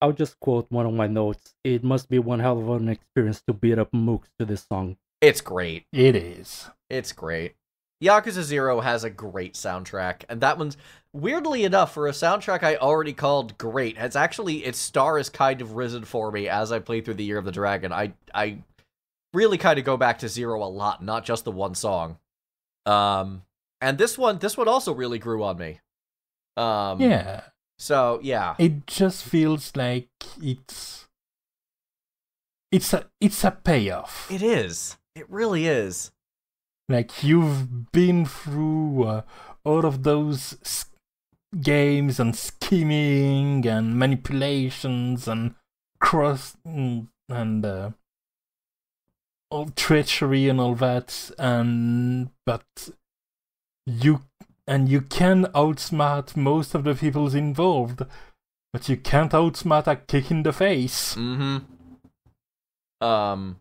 Speaker 3: I'll just quote one of my notes. It must be one hell of an experience to beat up mooks to this song.
Speaker 2: It's great.
Speaker 1: It is.
Speaker 2: It's great. Yakuza Zero has a great soundtrack, and that one's weirdly enough for a soundtrack I already called great. It's actually its star has kind of risen for me as I play through the Year of the Dragon. I I really kind of go back to Zero a lot, not just the one song. Um, and this one this one also really grew on me. Um,
Speaker 1: Yeah.
Speaker 2: So yeah,
Speaker 1: It just feels like it's it's a it's a payoff.
Speaker 2: it is. It really is.
Speaker 1: Like you've been through uh, all of those games and scheming and manipulations and cross mm, and uh, all treachery and all that, and but you and you can outsmart most of the people involved, but you can't outsmart a kick in the face.
Speaker 2: Mm-hmm. Um.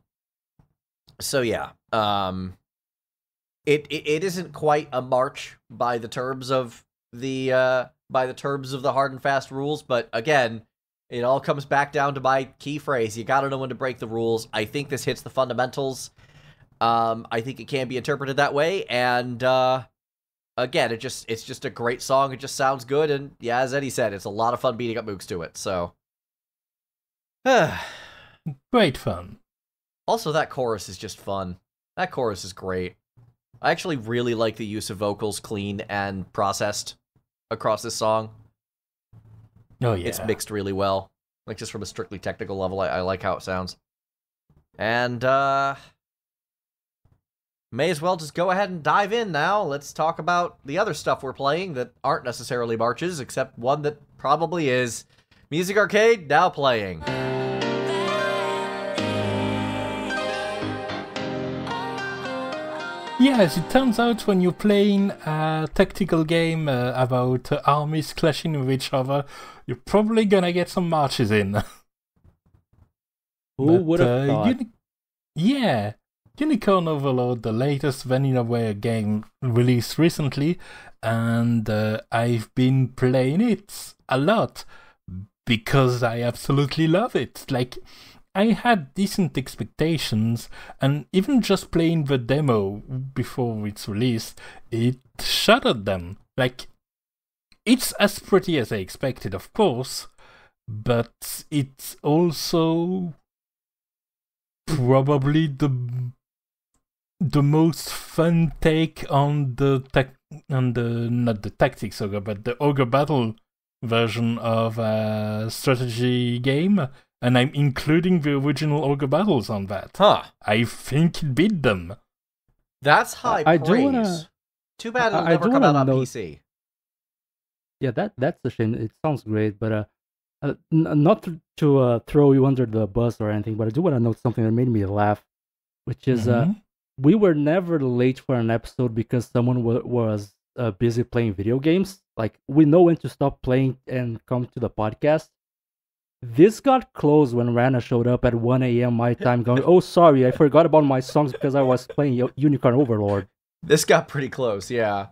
Speaker 2: So yeah. Um. It, it it isn't quite a march by the terms of the uh by the terms of the hard and fast rules, but again, it all comes back down to my key phrase: you got to know when to break the rules. I think this hits the fundamentals. Um, I think it can be interpreted that way, and uh, again, it just it's just a great song. It just sounds good, and yeah, as Eddie said, it's a lot of fun beating up mooks to it. So. [sighs]
Speaker 1: Great fun.
Speaker 2: Also, that chorus is just fun. That chorus is great. I actually really like the use of vocals clean and processed across this song.
Speaker 1: Oh yeah.
Speaker 2: It's mixed really well. Like just from a strictly technical level, I, I like how it sounds. And uh may as well just go ahead and dive in now. Let's talk about the other stuff we're playing that aren't necessarily marches, except one that probably is. Music Arcade now playing.
Speaker 1: Yes, it turns out when you're playing a tactical game uh, about uh, armies clashing with each other, you're probably gonna get some marches in. [laughs]
Speaker 3: Who would have
Speaker 1: uh? Uni- yeah, Unicorn Overlord, the latest Vanillaware game released recently, and uh, I've been playing it a lot because I absolutely love it. Like, I had decent expectations, and even just playing the demo before it's released, it shattered them. Like, it's as pretty as I expected, of course, but it's also probably the the most fun take on the tech on the not the tactics ogre but the ogre battle version of a strategy game and i'm including the original ogre battles on that
Speaker 2: Huh.
Speaker 1: i think it beat them
Speaker 2: That's high
Speaker 3: I do
Speaker 2: praise.
Speaker 3: wanna-
Speaker 2: Too bad it'll
Speaker 3: I- I
Speaker 2: never
Speaker 3: do
Speaker 2: come out on
Speaker 3: note-
Speaker 2: PC.
Speaker 3: Yeah, that that's a shame. It sounds great, but uh, uh n- not to, to uh, throw you under the bus or anything, but I do want to note something that made me laugh, which is uh,
Speaker 1: Mhm.
Speaker 3: we were never late for an episode because someone wa was uh, busy playing video games. Like we know when to stop playing and come to the podcast. This got close when Rana showed up at 1 a.m. my [laughs] time, going, "Oh, sorry, I forgot about my songs because I was playing Unicorn Overlord."
Speaker 2: This got pretty close, yeah.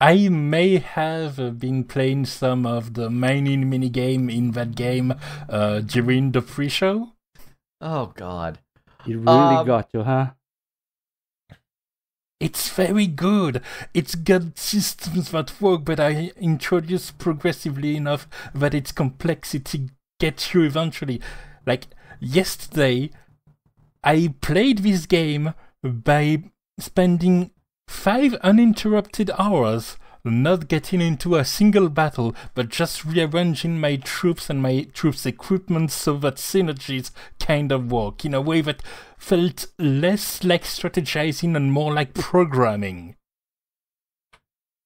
Speaker 1: I may have uh, been playing some of the mining minigame in that game uh, during the pre-show.
Speaker 2: Oh god.
Speaker 3: It really
Speaker 2: Um,
Speaker 3: got you, huh?
Speaker 1: It's very good. It's got systems that work, but I introduce progressively enough that its complexity gets you eventually. Like yesterday, I played this game by spending five uninterrupted hours not getting into a single battle, but just rearranging my troops and my troops' equipment so that synergies kind of work in a way that felt less like strategizing and more like programming.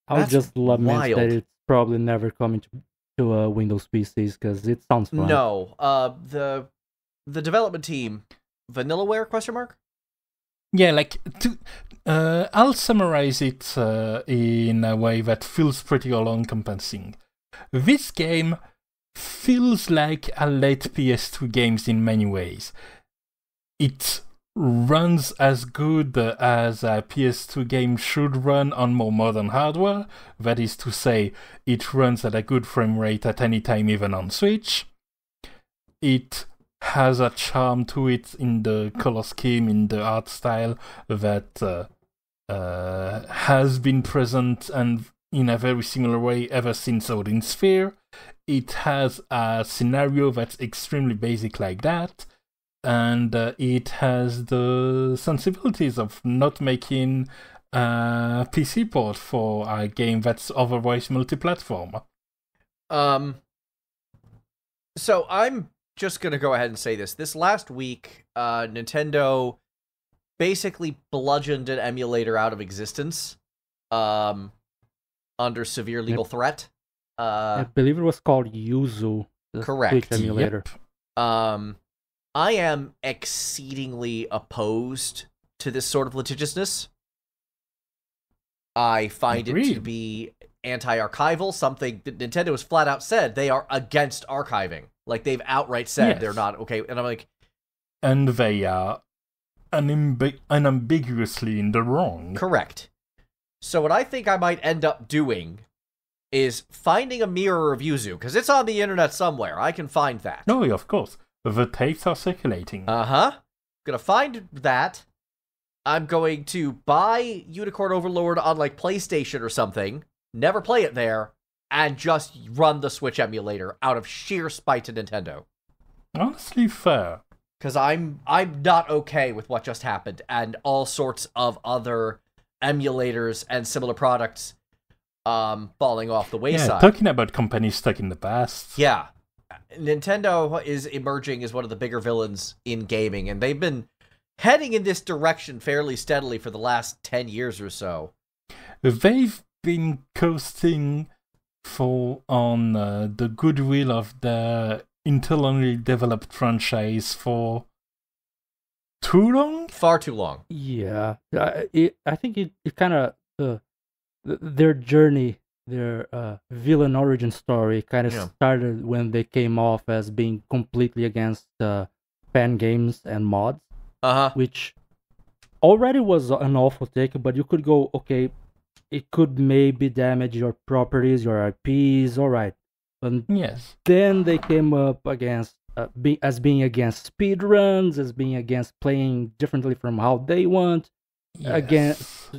Speaker 3: I would
Speaker 2: That's
Speaker 3: just lament
Speaker 2: wild.
Speaker 3: that it's probably never coming to to uh, Windows PCs because it sounds fun.
Speaker 2: No. Uh the the development team Vanillaware question mark?
Speaker 1: Yeah, like to, uh, I'll summarize it uh, in a way that feels pretty all-encompassing. This game feels like a late PS2 games in many ways. It runs as good as a PS2 game should run on more modern hardware. That is to say, it runs at a good frame rate at any time, even on Switch. It has a charm to it in the color scheme, in the art style that uh, uh, has been present and in a very similar way ever since Odin Sphere. It has a scenario that's extremely basic like that, and uh, it has the sensibilities of not making a PC port for a game that's otherwise multi-platform.
Speaker 2: Um so I'm just going to go ahead and say this. This last week, uh Nintendo basically bludgeoned an emulator out of existence um under severe legal threat.
Speaker 3: I
Speaker 2: Uh
Speaker 3: believe it was called Yuzu. The
Speaker 2: Correct.
Speaker 3: Switch emulator.
Speaker 2: um I am exceedingly opposed to this sort of litigiousness. I find it to be anti-archival, something that Nintendo has flat out said they are against archiving. Like they've outright said they're not okay. And I'm like,
Speaker 1: And they are unambi- unambiguously in the wrong.
Speaker 2: correct. So what I think I might end up doing is finding a mirror of Yuzu because it's on the internet somewhere. I can find that.
Speaker 1: Oh, no, of course. The tapes are circulating.
Speaker 2: Uh huh. Gonna find that. I'm going to buy Unicorn Overlord on like PlayStation or something. Never play it there, and just run the Switch emulator out of sheer spite to Nintendo.
Speaker 1: Honestly, fair.
Speaker 2: Because I'm I'm not okay with what just happened, and all sorts of other emulators and similar products um, falling off the wayside.
Speaker 1: Yeah, talking about companies stuck in the past.
Speaker 2: Yeah. Nintendo is emerging as one of the bigger villains in gaming, and they've been heading in this direction fairly steadily for the last 10 years or so.
Speaker 1: They've been coasting for on uh, the goodwill of the internally developed franchise for too long.
Speaker 2: Far too long.
Speaker 3: Yeah, I, it, I think it, it kind of uh, th- their journey, their uh, villain origin story, kind of
Speaker 2: Yeah.
Speaker 3: started when they came off as being completely against uh, fan games and mods,
Speaker 2: Uh huh.
Speaker 3: which already was an awful take. But you could go, okay, it could maybe damage your properties, your IPs, all right. But
Speaker 1: Yes.
Speaker 3: then they came up against uh, be, as being against speedruns, as being against playing differently from how they want, Again-
Speaker 1: yes.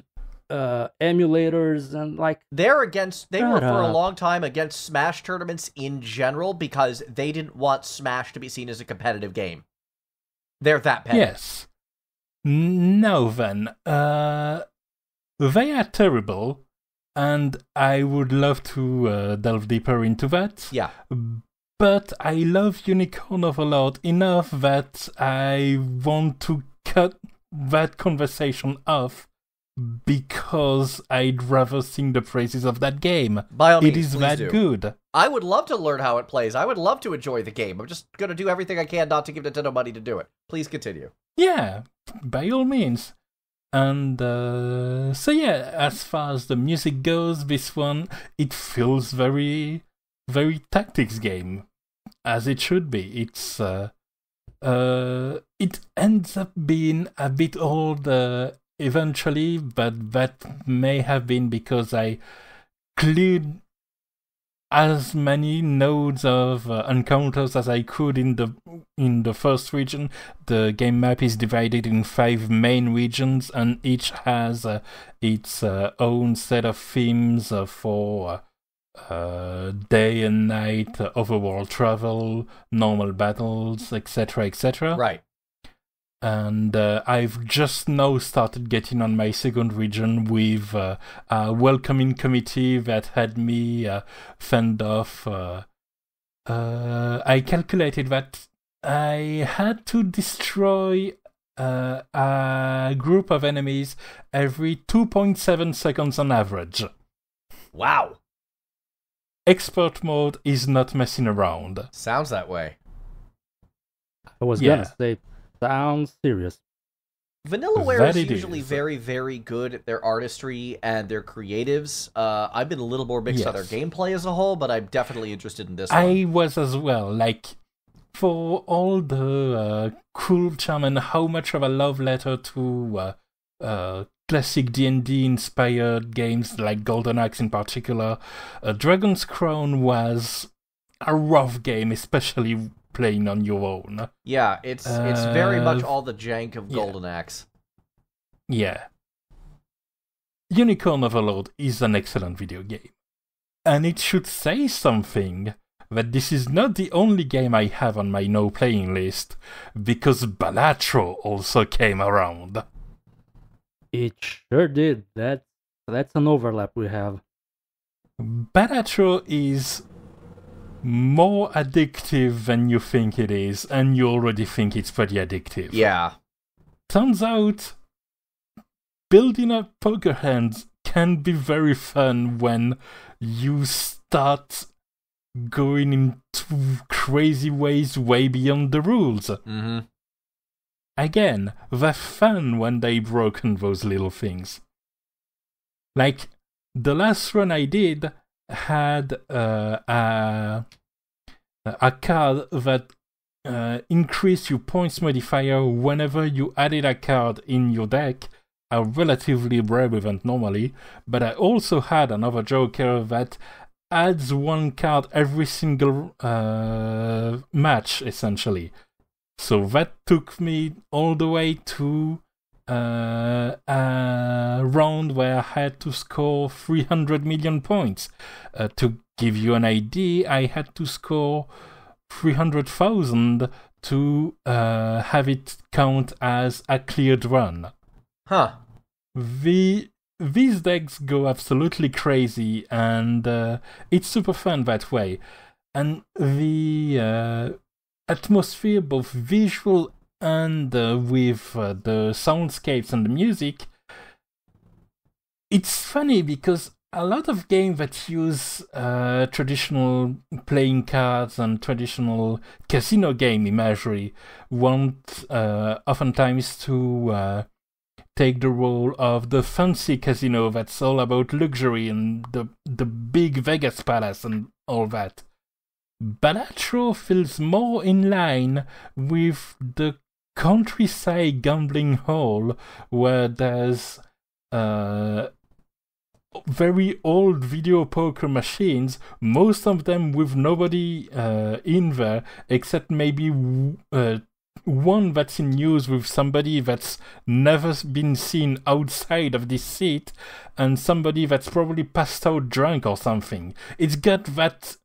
Speaker 3: Uh, emulators, and like
Speaker 2: They're against, they were for a long time against Smash tournaments in general because they didn't want Smash to be seen as a competitive game. They're that petty.
Speaker 1: Yes. Now then, uh, they are terrible, and I would love to uh, delve deeper into that.
Speaker 2: Yeah.
Speaker 1: But I love Unicorn Overlord enough that I want to cut that conversation off because I'd rather sing the praises of that game.
Speaker 2: By all
Speaker 1: It
Speaker 2: means,
Speaker 1: is
Speaker 2: please
Speaker 1: that
Speaker 2: do.
Speaker 1: good.
Speaker 2: I would love to learn how it plays. I would love to enjoy the game. I'm just going to do everything I can not to give Nintendo money to do it. Please continue.
Speaker 1: Yeah, by all means. And uh, so yeah, as far as the music goes, this one it feels very, very tactics game, as it should be. It's uh, uh, it ends up being a bit old uh, eventually, but that may have been because I cleared as many nodes of uh, encounters as I could in the in the first region. The game map is divided in five main regions, and each has uh, its uh, own set of themes uh, for uh, day and night, overworld travel, normal battles, etc., etc
Speaker 2: Right.
Speaker 1: And uh, I've just now started getting on my second region with uh, a welcoming committee that had me uh, fend off. Uh, uh, I calculated that I had to destroy uh, a group of enemies every 2.7 seconds on average.
Speaker 2: Wow.
Speaker 1: Expert mode is not messing around.
Speaker 2: Sounds that way.
Speaker 3: I was
Speaker 1: Yeah.
Speaker 3: gonna say, sounds serious.
Speaker 2: Vanillaware is usually
Speaker 1: is.
Speaker 2: very, very good at their artistry and their creatives. Uh, I've been a little more mixed on their gameplay as a whole, but I'm definitely interested in this one.
Speaker 1: I was as well. Like, for all the uh, cool charm and how much of a love letter to uh, uh, classic D&D inspired games like Golden Axe in particular, uh, Dragon's Crown was a rough game, especially playing on your own.
Speaker 2: Yeah, it's it's very much
Speaker 1: Uh,
Speaker 2: all the jank of
Speaker 1: yeah.
Speaker 2: Golden Axe.
Speaker 1: Yeah. Unicorn Overlord is an excellent video game. And it should say something that this is not the only game I have on my no playing list, because Balatro also came around.
Speaker 3: It sure did. That that's an overlap we have.
Speaker 1: Balatro is more addictive than you think it is, and you already think it's pretty addictive.
Speaker 2: Yeah.
Speaker 1: turns out building up poker hands can be very fun when you start going into crazy ways way beyond the rules.
Speaker 2: Mm-hmm.
Speaker 1: Again, they're fun when they broken those little things. Like the last run I did had uh, a a card that uh, increased your points modifier whenever you added a card in your deck. A relatively rare event normally, but I also had another Joker that adds one card every single uh, match, essentially. So that took me all the way to uh, a round where I had to score 300 million points. Uh, to give you an idea, I had to score 300,000 to uh, have it count as a cleared run.
Speaker 2: Huh.
Speaker 1: The these decks go absolutely crazy, and uh, it's super fun that way. And the uh, atmosphere, both visual and uh, with uh, the soundscapes and the music, it's funny because a lot of games that use uh, traditional playing cards and traditional casino game imagery want uh, oftentimes to uh, take the role of the fancy casino that's all about luxury and the the big Vegas palace and all that. Balatro feels more in line with the countryside gambling hall where there's uh, very old video poker machines, most of them with nobody uh, in there except maybe uh, one that's in use with somebody that's never been seen outside of this seat and somebody that's probably passed out drunk or something. It's got that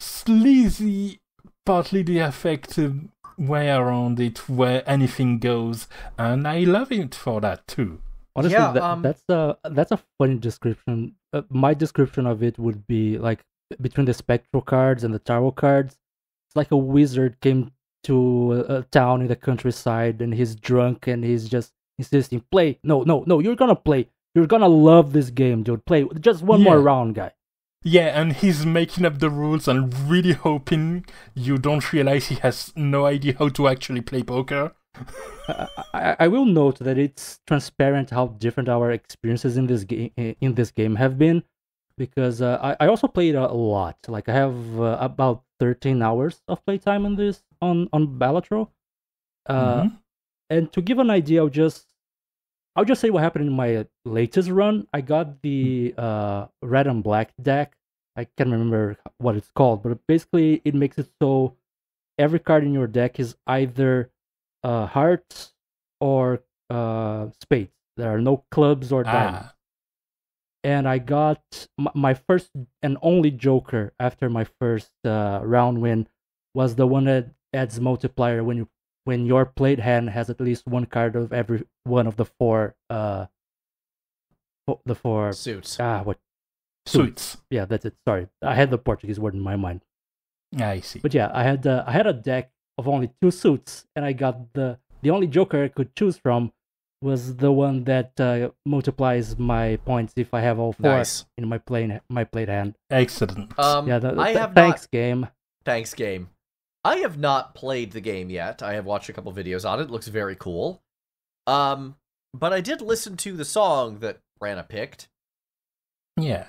Speaker 1: sleazy, partly the affected way around it where anything goes, and I love it for that too.
Speaker 3: Honestly,
Speaker 2: Yeah,
Speaker 3: that,
Speaker 2: um,
Speaker 3: that's a that's a funny description. Uh, my description of it would be like between the spectral cards and the tarot cards. It's like a wizard came to a, a town in the countryside and he's drunk and he's just insisting, "Play, no, no, no, you're gonna play. You're gonna love this game, dude. Play just one more round, guy."
Speaker 1: Yeah, and he's making up the rules and really hoping you don't realize he has no idea how to actually play poker. [laughs]
Speaker 3: I, I, will note that it's transparent how different our experiences in this game in this game have been, because uh, I, I also played a lot. Like I have uh, about thirteen hours of playtime in this on on Balatro. Uh,
Speaker 1: Mhm.
Speaker 3: And to give an idea, I'll just I'll just say what happened in my latest run. I got the uh, red and black deck. I can't remember what it's called, but basically it makes it so every card in your deck is either uh, hearts or uh, spades. There are no clubs or diamonds.
Speaker 1: Ah,
Speaker 3: And I got my first and only Joker after my first uh, round win was the one that adds multiplier when you when your played hand has at least one card of every one of the four uh the four
Speaker 2: Suits.
Speaker 3: ah what
Speaker 1: suits.
Speaker 3: yeah that's it sorry I had the Portuguese word in my mind
Speaker 1: I see.
Speaker 3: but yeah I had uh, I had a deck of only two suits and I got the the only Joker I could choose from was the one that uh, multiplies my points if I have all four
Speaker 2: Nice.
Speaker 3: in my play my played hand.
Speaker 1: Excellent.
Speaker 2: Um,
Speaker 3: yeah, the,
Speaker 2: I have
Speaker 3: thanks
Speaker 2: not.
Speaker 3: game.
Speaker 2: Thanks, game. I have not played the game yet. I have watched a couple videos on it. it. Looks very cool. Um, but I did listen to the song that Rana picked.
Speaker 1: yeah.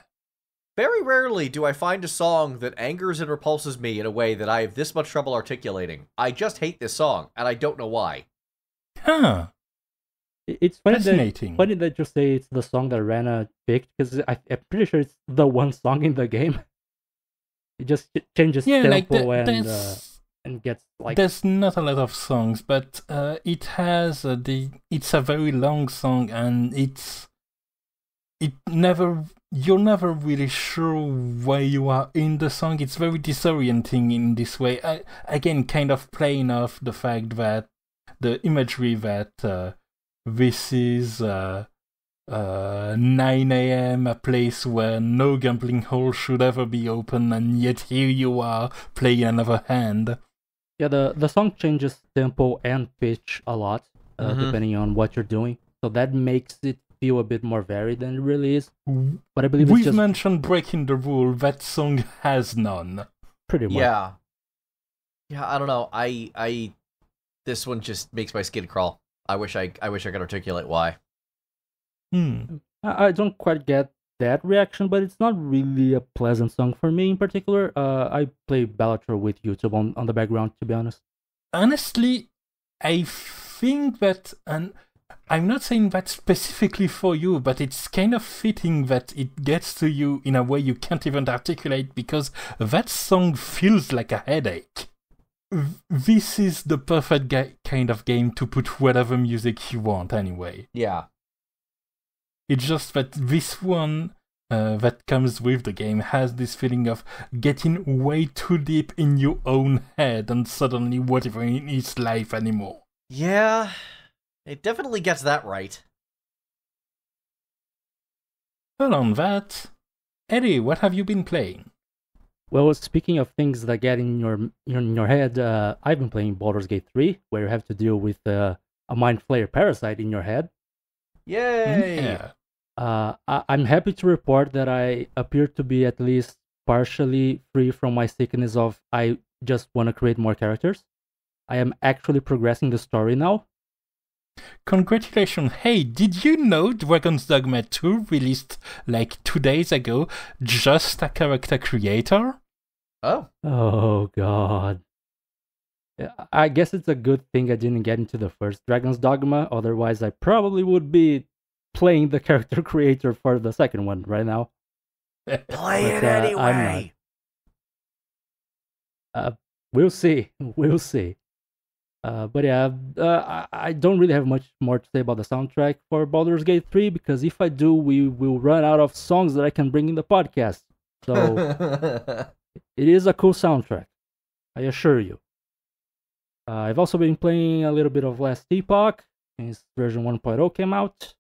Speaker 2: Very rarely do I find a song that angers and repulses me in a way that I have this much trouble articulating. I just hate this song, and I don't know why.
Speaker 1: Huh.
Speaker 3: It's funny that
Speaker 1: Fascinating.
Speaker 3: funny that you say it's the song that Rana picked because I'm pretty sure it's the one song in the game. [laughs] It just ch- changes
Speaker 1: yeah, like
Speaker 3: tempo
Speaker 1: the,
Speaker 3: and uh,
Speaker 1: there's,
Speaker 3: and gets like
Speaker 1: there's not a lot of songs, but uh, it has uh, the. It's a very long song, and it's. It never. You're never really sure where you are in the song. It's very disorienting in this way. I, again, kind of playing off the fact that the imagery that uh, this is uh, uh, 9 a.m., a place where no gambling hall should ever be open, and yet here you are playing another hand.
Speaker 3: Yeah the the song changes tempo and pitch a lot uh,
Speaker 2: Mhm.
Speaker 3: depending on what you're doing. So that makes it feel a bit more varied than it really is. But I believe
Speaker 1: We've
Speaker 3: it's just
Speaker 1: mentioned breaking the rule. That song has none.
Speaker 3: pretty much.
Speaker 2: Yeah. Yeah, I don't know. I I this one just makes my skin crawl. I wish I I wish I could articulate why.
Speaker 1: Hmm.
Speaker 3: I, I don't quite get that reaction, but it's not really a pleasant song for me in particular. Uh, I play Balatro with YouTube on, on the background, to be honest.
Speaker 1: Honestly, I think that, and I'm not saying that specifically for you, but it's kind of fitting that it gets to you in a way you can't even articulate because that song feels like a headache. This is the perfect ga- kind of game to put whatever music you want, anyway.
Speaker 2: Yeah.
Speaker 1: It's just that this one uh, that comes with the game has this feeling of getting way too deep in your own head and suddenly what even is life anymore.
Speaker 2: Yeah. It definitely gets that right.
Speaker 1: Well, on that, Eddie, what have you been playing?
Speaker 3: Well, speaking of things that get in your in your head, uh, I've been playing Baldur's Gate 3, where you have to deal with uh, a mind flayer parasite in your head.
Speaker 2: Yay!
Speaker 1: Yeah.
Speaker 3: Uh, I- I'm happy to report that I appear to be at least partially free from my sickness of I just want to create more characters. I am actually progressing the story now.
Speaker 1: Congratulations. Hey, did you know Dragon's Dogma 2 released like two days ago just a character creator?
Speaker 2: Oh,
Speaker 3: Oh god. Yeah, I guess it's a good thing I didn't get into the first Dragon's Dogma, otherwise I probably would be playing the character [laughs] creator for the second one right now.
Speaker 2: play
Speaker 3: But,
Speaker 2: it
Speaker 3: uh,
Speaker 2: anyway.
Speaker 3: We'll see. [laughs] We'll see. Uh, but yeah, uh, I, I don't really have much more to say about the soundtrack for Baldur's Gate 3 because if I do, we will run out of songs that I can bring in the podcast. So [laughs] it is a cool soundtrack, I assure you. Uh, I've also been playing a little bit of Last Epoch since version 1.0 came out.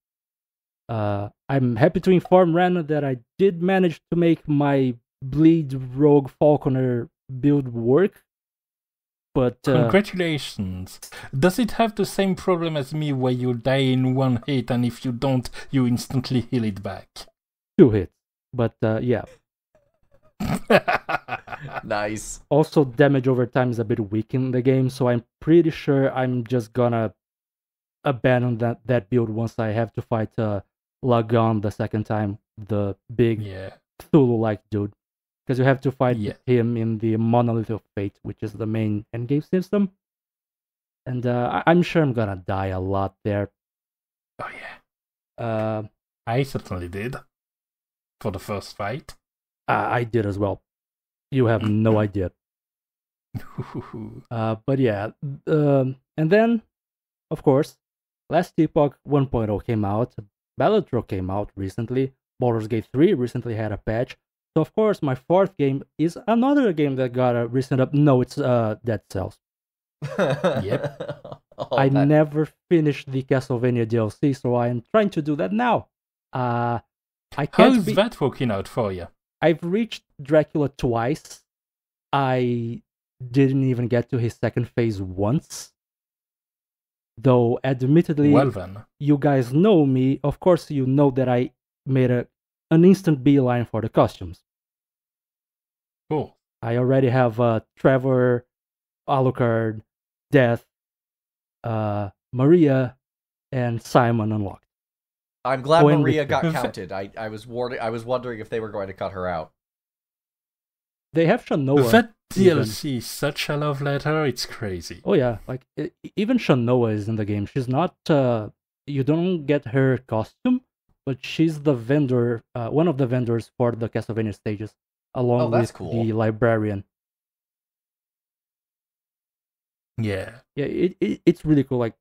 Speaker 3: Uh, I'm happy to inform Ren that I did manage to make my Bleed Rogue Falconer build work. But uh,
Speaker 1: Congratulations. Does it have the same problem as me where you die in one hit and if you don't, you instantly heal it back?
Speaker 3: two hits. But uh, yeah, [laughs]
Speaker 2: nice.
Speaker 3: also damage over time is a bit weak in the game, so I'm pretty sure I'm just gonna abandon that, that build once I have to fight uh, Lagon the second time, the big
Speaker 1: yeah.
Speaker 3: Cthulhu like dude. Because you have to fight
Speaker 1: Yeah.
Speaker 3: him in the Monolith of Fate, which is the main endgame system. And uh, I- I'm sure I'm gonna die a lot there.
Speaker 1: Oh, yeah.
Speaker 3: Uh,
Speaker 1: I certainly did. For the first fight.
Speaker 3: I I did as well. You have no [clears throat] idea. [laughs] Uh, but yeah, um, and then, of course, Last Epoch 1.0 came out. Balatro came out recently. Baldur's Gate 3 recently had a patch. So of course, my fourth game is another game that got a recent up. No, it's uh, Dead Cells.
Speaker 2: yep. [laughs]
Speaker 3: I never finished the Castlevania DLC, so I am trying to do that now. Uh, I can't
Speaker 1: How's
Speaker 3: be-
Speaker 1: that working out for you?
Speaker 3: I've reached Dracula twice. I didn't even get to his second phase once. Though, admittedly,
Speaker 1: Well then.
Speaker 3: you guys know me. Of course, you know that I made a, an instant beeline for the costumes.
Speaker 1: Cool.
Speaker 3: I already have uh, Trevor, Alucard, Death, uh, Maria, and Simon unlocked.
Speaker 2: I'm glad
Speaker 3: Oh, and
Speaker 2: Maria got counted. I, I was warding, I was wondering if they were going to cut her out.
Speaker 3: They have Shanoa.
Speaker 1: that
Speaker 3: even.
Speaker 1: DLC is such a love letter, it's crazy.
Speaker 3: Oh yeah, like even Shanoa is in the game. She's not. Uh, you don't get her costume, but she's the vendor, uh, one of the vendors for the Castlevania stages, along
Speaker 2: Oh, that's
Speaker 3: with
Speaker 2: cool.
Speaker 3: the librarian.
Speaker 1: Yeah.
Speaker 3: Yeah, it, it it's really cool. Like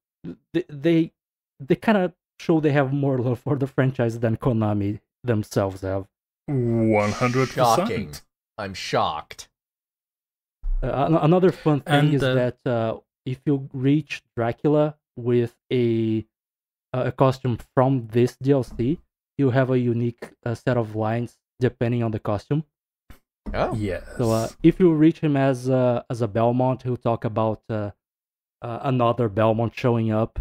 Speaker 3: they they, they kind of show they have more love for the franchise than Konami themselves have.
Speaker 1: 100%.
Speaker 2: I'm shocked.
Speaker 3: Uh, another fun thing
Speaker 1: And,
Speaker 3: is
Speaker 1: uh,
Speaker 3: that uh, if you reach Dracula with a a costume from this DLC, you have a unique uh, set of lines depending on the costume.
Speaker 2: Oh,
Speaker 1: Yes.
Speaker 3: So uh, if you reach him as uh, as a Belmont, he'll talk about uh, uh, another Belmont showing up,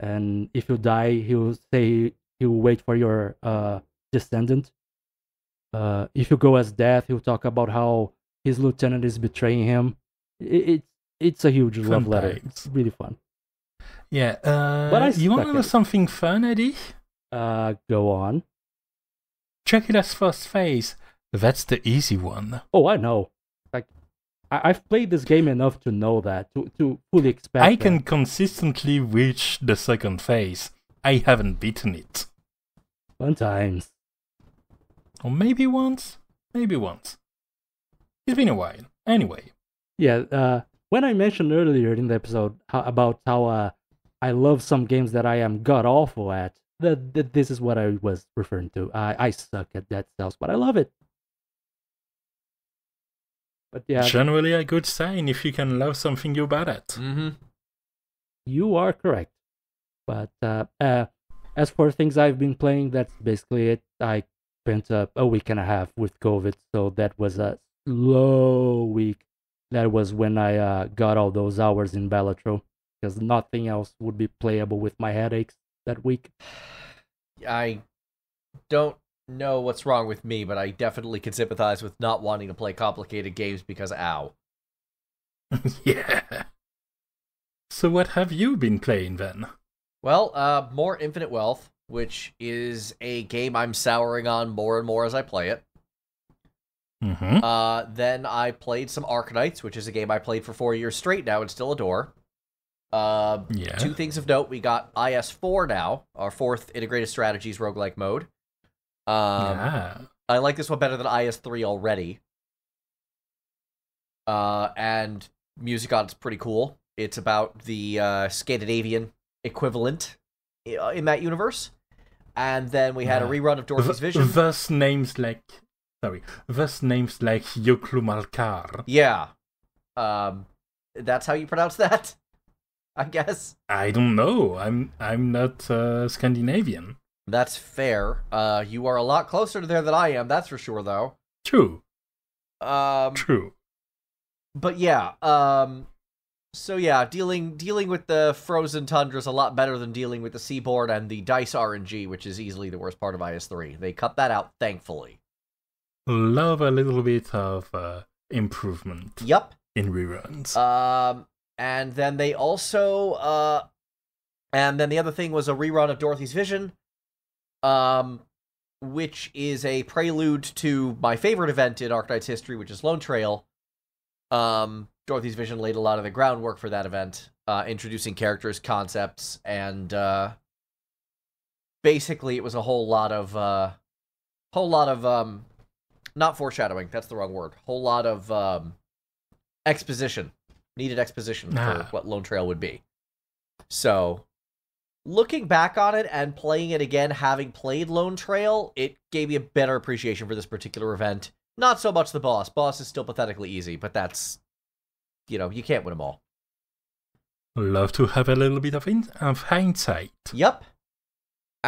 Speaker 3: and if you die, he'll say he'll wait for your uh, descendant. Uh, if you go as Death, he'll talk about how his lieutenant is betraying him. It, it's it's a huge
Speaker 1: Fun
Speaker 3: love letter. It's really fun.
Speaker 1: yeah. Uh,
Speaker 3: But I
Speaker 1: you want to know something fun, Eddie?
Speaker 3: Uh, go on.
Speaker 1: Dracula's first phase. That's the easy one.
Speaker 3: Oh, I know. Like I, I've played this game enough to know that to to fully expect.
Speaker 1: I
Speaker 3: that.
Speaker 1: can consistently reach the second phase. I haven't beaten it.
Speaker 3: One times.
Speaker 1: Or maybe once? Maybe once. It's been a while. Anyway.
Speaker 3: Yeah, uh, when I mentioned earlier in the episode how, about how uh, I love some games that I am god awful at, that, that this is what I was referring to. I, I suck at Dead Cells, but I love it. But yeah,
Speaker 1: Generally a good sign if you can love something you're bad at.
Speaker 2: mm-hmm.
Speaker 3: you are correct. But uh, uh, as for things I've been playing, that's basically it. I spent uh, a week and a half with COVID, so that was a slow week. That was when I uh, got all those hours in Balatro because nothing else would be playable with my headaches that week.
Speaker 2: I don't know what's wrong with me, but I definitely can sympathize with not wanting to play complicated games because ow. [laughs]
Speaker 1: yeah. So what have you been playing then?
Speaker 2: Well, uh, more Infinite Wealth, which is a game I'm souring on more and more as I play it.
Speaker 1: Mm-hmm.
Speaker 2: Uh, then I played some Arknights, which is a game I played for four years straight now and still adore. Uh,
Speaker 1: yeah.
Speaker 2: Two things of note: we got IS4 now, our fourth integrated strategies roguelike mode. Um,
Speaker 1: yeah.
Speaker 2: I like this one better than IS3 already. Uh, and music on it's pretty cool. It's about the uh, Scandinavian equivalent in that universe. And then we had a rerun of Dorothy's
Speaker 1: V-
Speaker 2: Vision.
Speaker 1: Thus names like sorry. Thus names like Joklumarkar.
Speaker 2: Yeah. Um, that's how you pronounce that, [laughs] I guess.
Speaker 1: I don't know. I'm I'm not uh, Scandinavian.
Speaker 2: That's fair. Uh, you are a lot closer to there than I am. That's for sure, though.
Speaker 1: True.
Speaker 2: Um,
Speaker 1: True.
Speaker 2: but yeah. Um, so yeah, dealing dealing with the frozen tundra is a lot better than dealing with the seaboard and the dice RNG, which is easily the worst part of IS3. They cut that out, thankfully.
Speaker 1: Love a little bit of uh, improvement
Speaker 2: Yup.
Speaker 1: in reruns.
Speaker 2: Um, and then they also uh, and then the other thing was a rerun of Dorothy's Vision, um, which is a prelude to my favorite event in Arknight's history, which is Lone Trail. Um, Dorothy's Vision laid a lot of the groundwork for that event, uh, introducing characters, concepts, and uh, basically it was a whole lot of uh, whole lot of um, not foreshadowing. That's the wrong word. Whole lot of um, exposition needed exposition for
Speaker 1: Ah.
Speaker 2: what Lone Trail would be. So, looking back on it and playing it again, having played Lone Trail, it gave me a better appreciation for this particular event. Not so much the boss. Boss is still pathetically easy, but that's, you know, you can't win them all.
Speaker 1: Love to have a little bit of, in- of hindsight.
Speaker 2: Yep.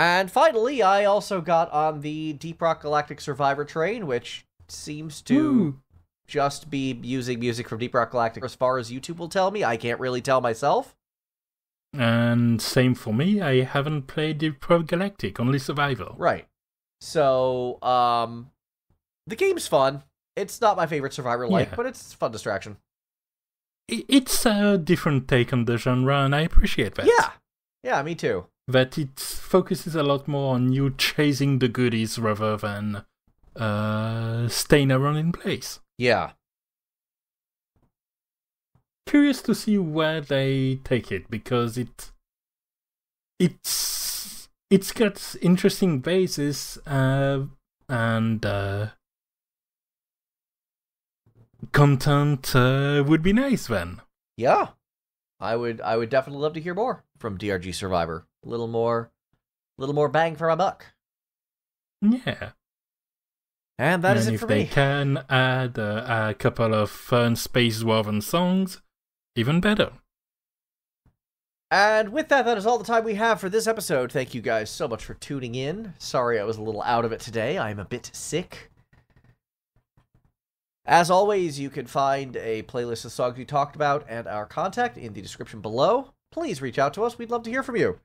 Speaker 2: And finally, I also got on the Deep Rock Galactic Survivor train, which seems to
Speaker 1: Woo.
Speaker 2: just be using music from Deep Rock Galactic as far as YouTube will tell me. I can't really tell myself.
Speaker 1: And same for me. I haven't played Deep Rock Galactic, only Survival.
Speaker 2: Right. So, um, the game's fun. It's not my favorite Survivor like,
Speaker 1: Yeah.
Speaker 2: but it's a fun distraction.
Speaker 1: It's a different take on the genre, and I appreciate that.
Speaker 2: Yeah. Yeah, me too.
Speaker 1: That it focuses a lot more on you chasing the goodies rather than uh, staying around in place.
Speaker 2: Yeah.
Speaker 1: Curious to see where they take it because it it's it's got interesting bases uh, and uh, content uh, would be nice then.
Speaker 2: Yeah. I would I would definitely love to hear more from DRG Survivor. A little more a little more bang for my buck.
Speaker 1: Yeah.
Speaker 2: And that is
Speaker 1: and
Speaker 2: it
Speaker 1: if they can add uh, a couple of fun space woven songs, even better.
Speaker 2: And with that, that is all the time we have for this episode. Thank you guys so much for tuning in. Sorry I was a little out of it today. I'm a bit sick. As always, you can find a playlist of songs we talked about and our contact in the description below. Please reach out to us. We'd love to hear from you.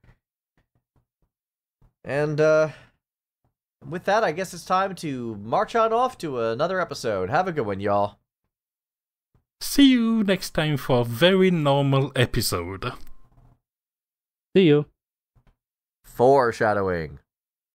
Speaker 2: And uh, with that, I guess it's time to march on off to another episode. Have a good one, y'all.
Speaker 1: See you next time for a very normal episode.
Speaker 3: See you.
Speaker 2: Foreshadowing.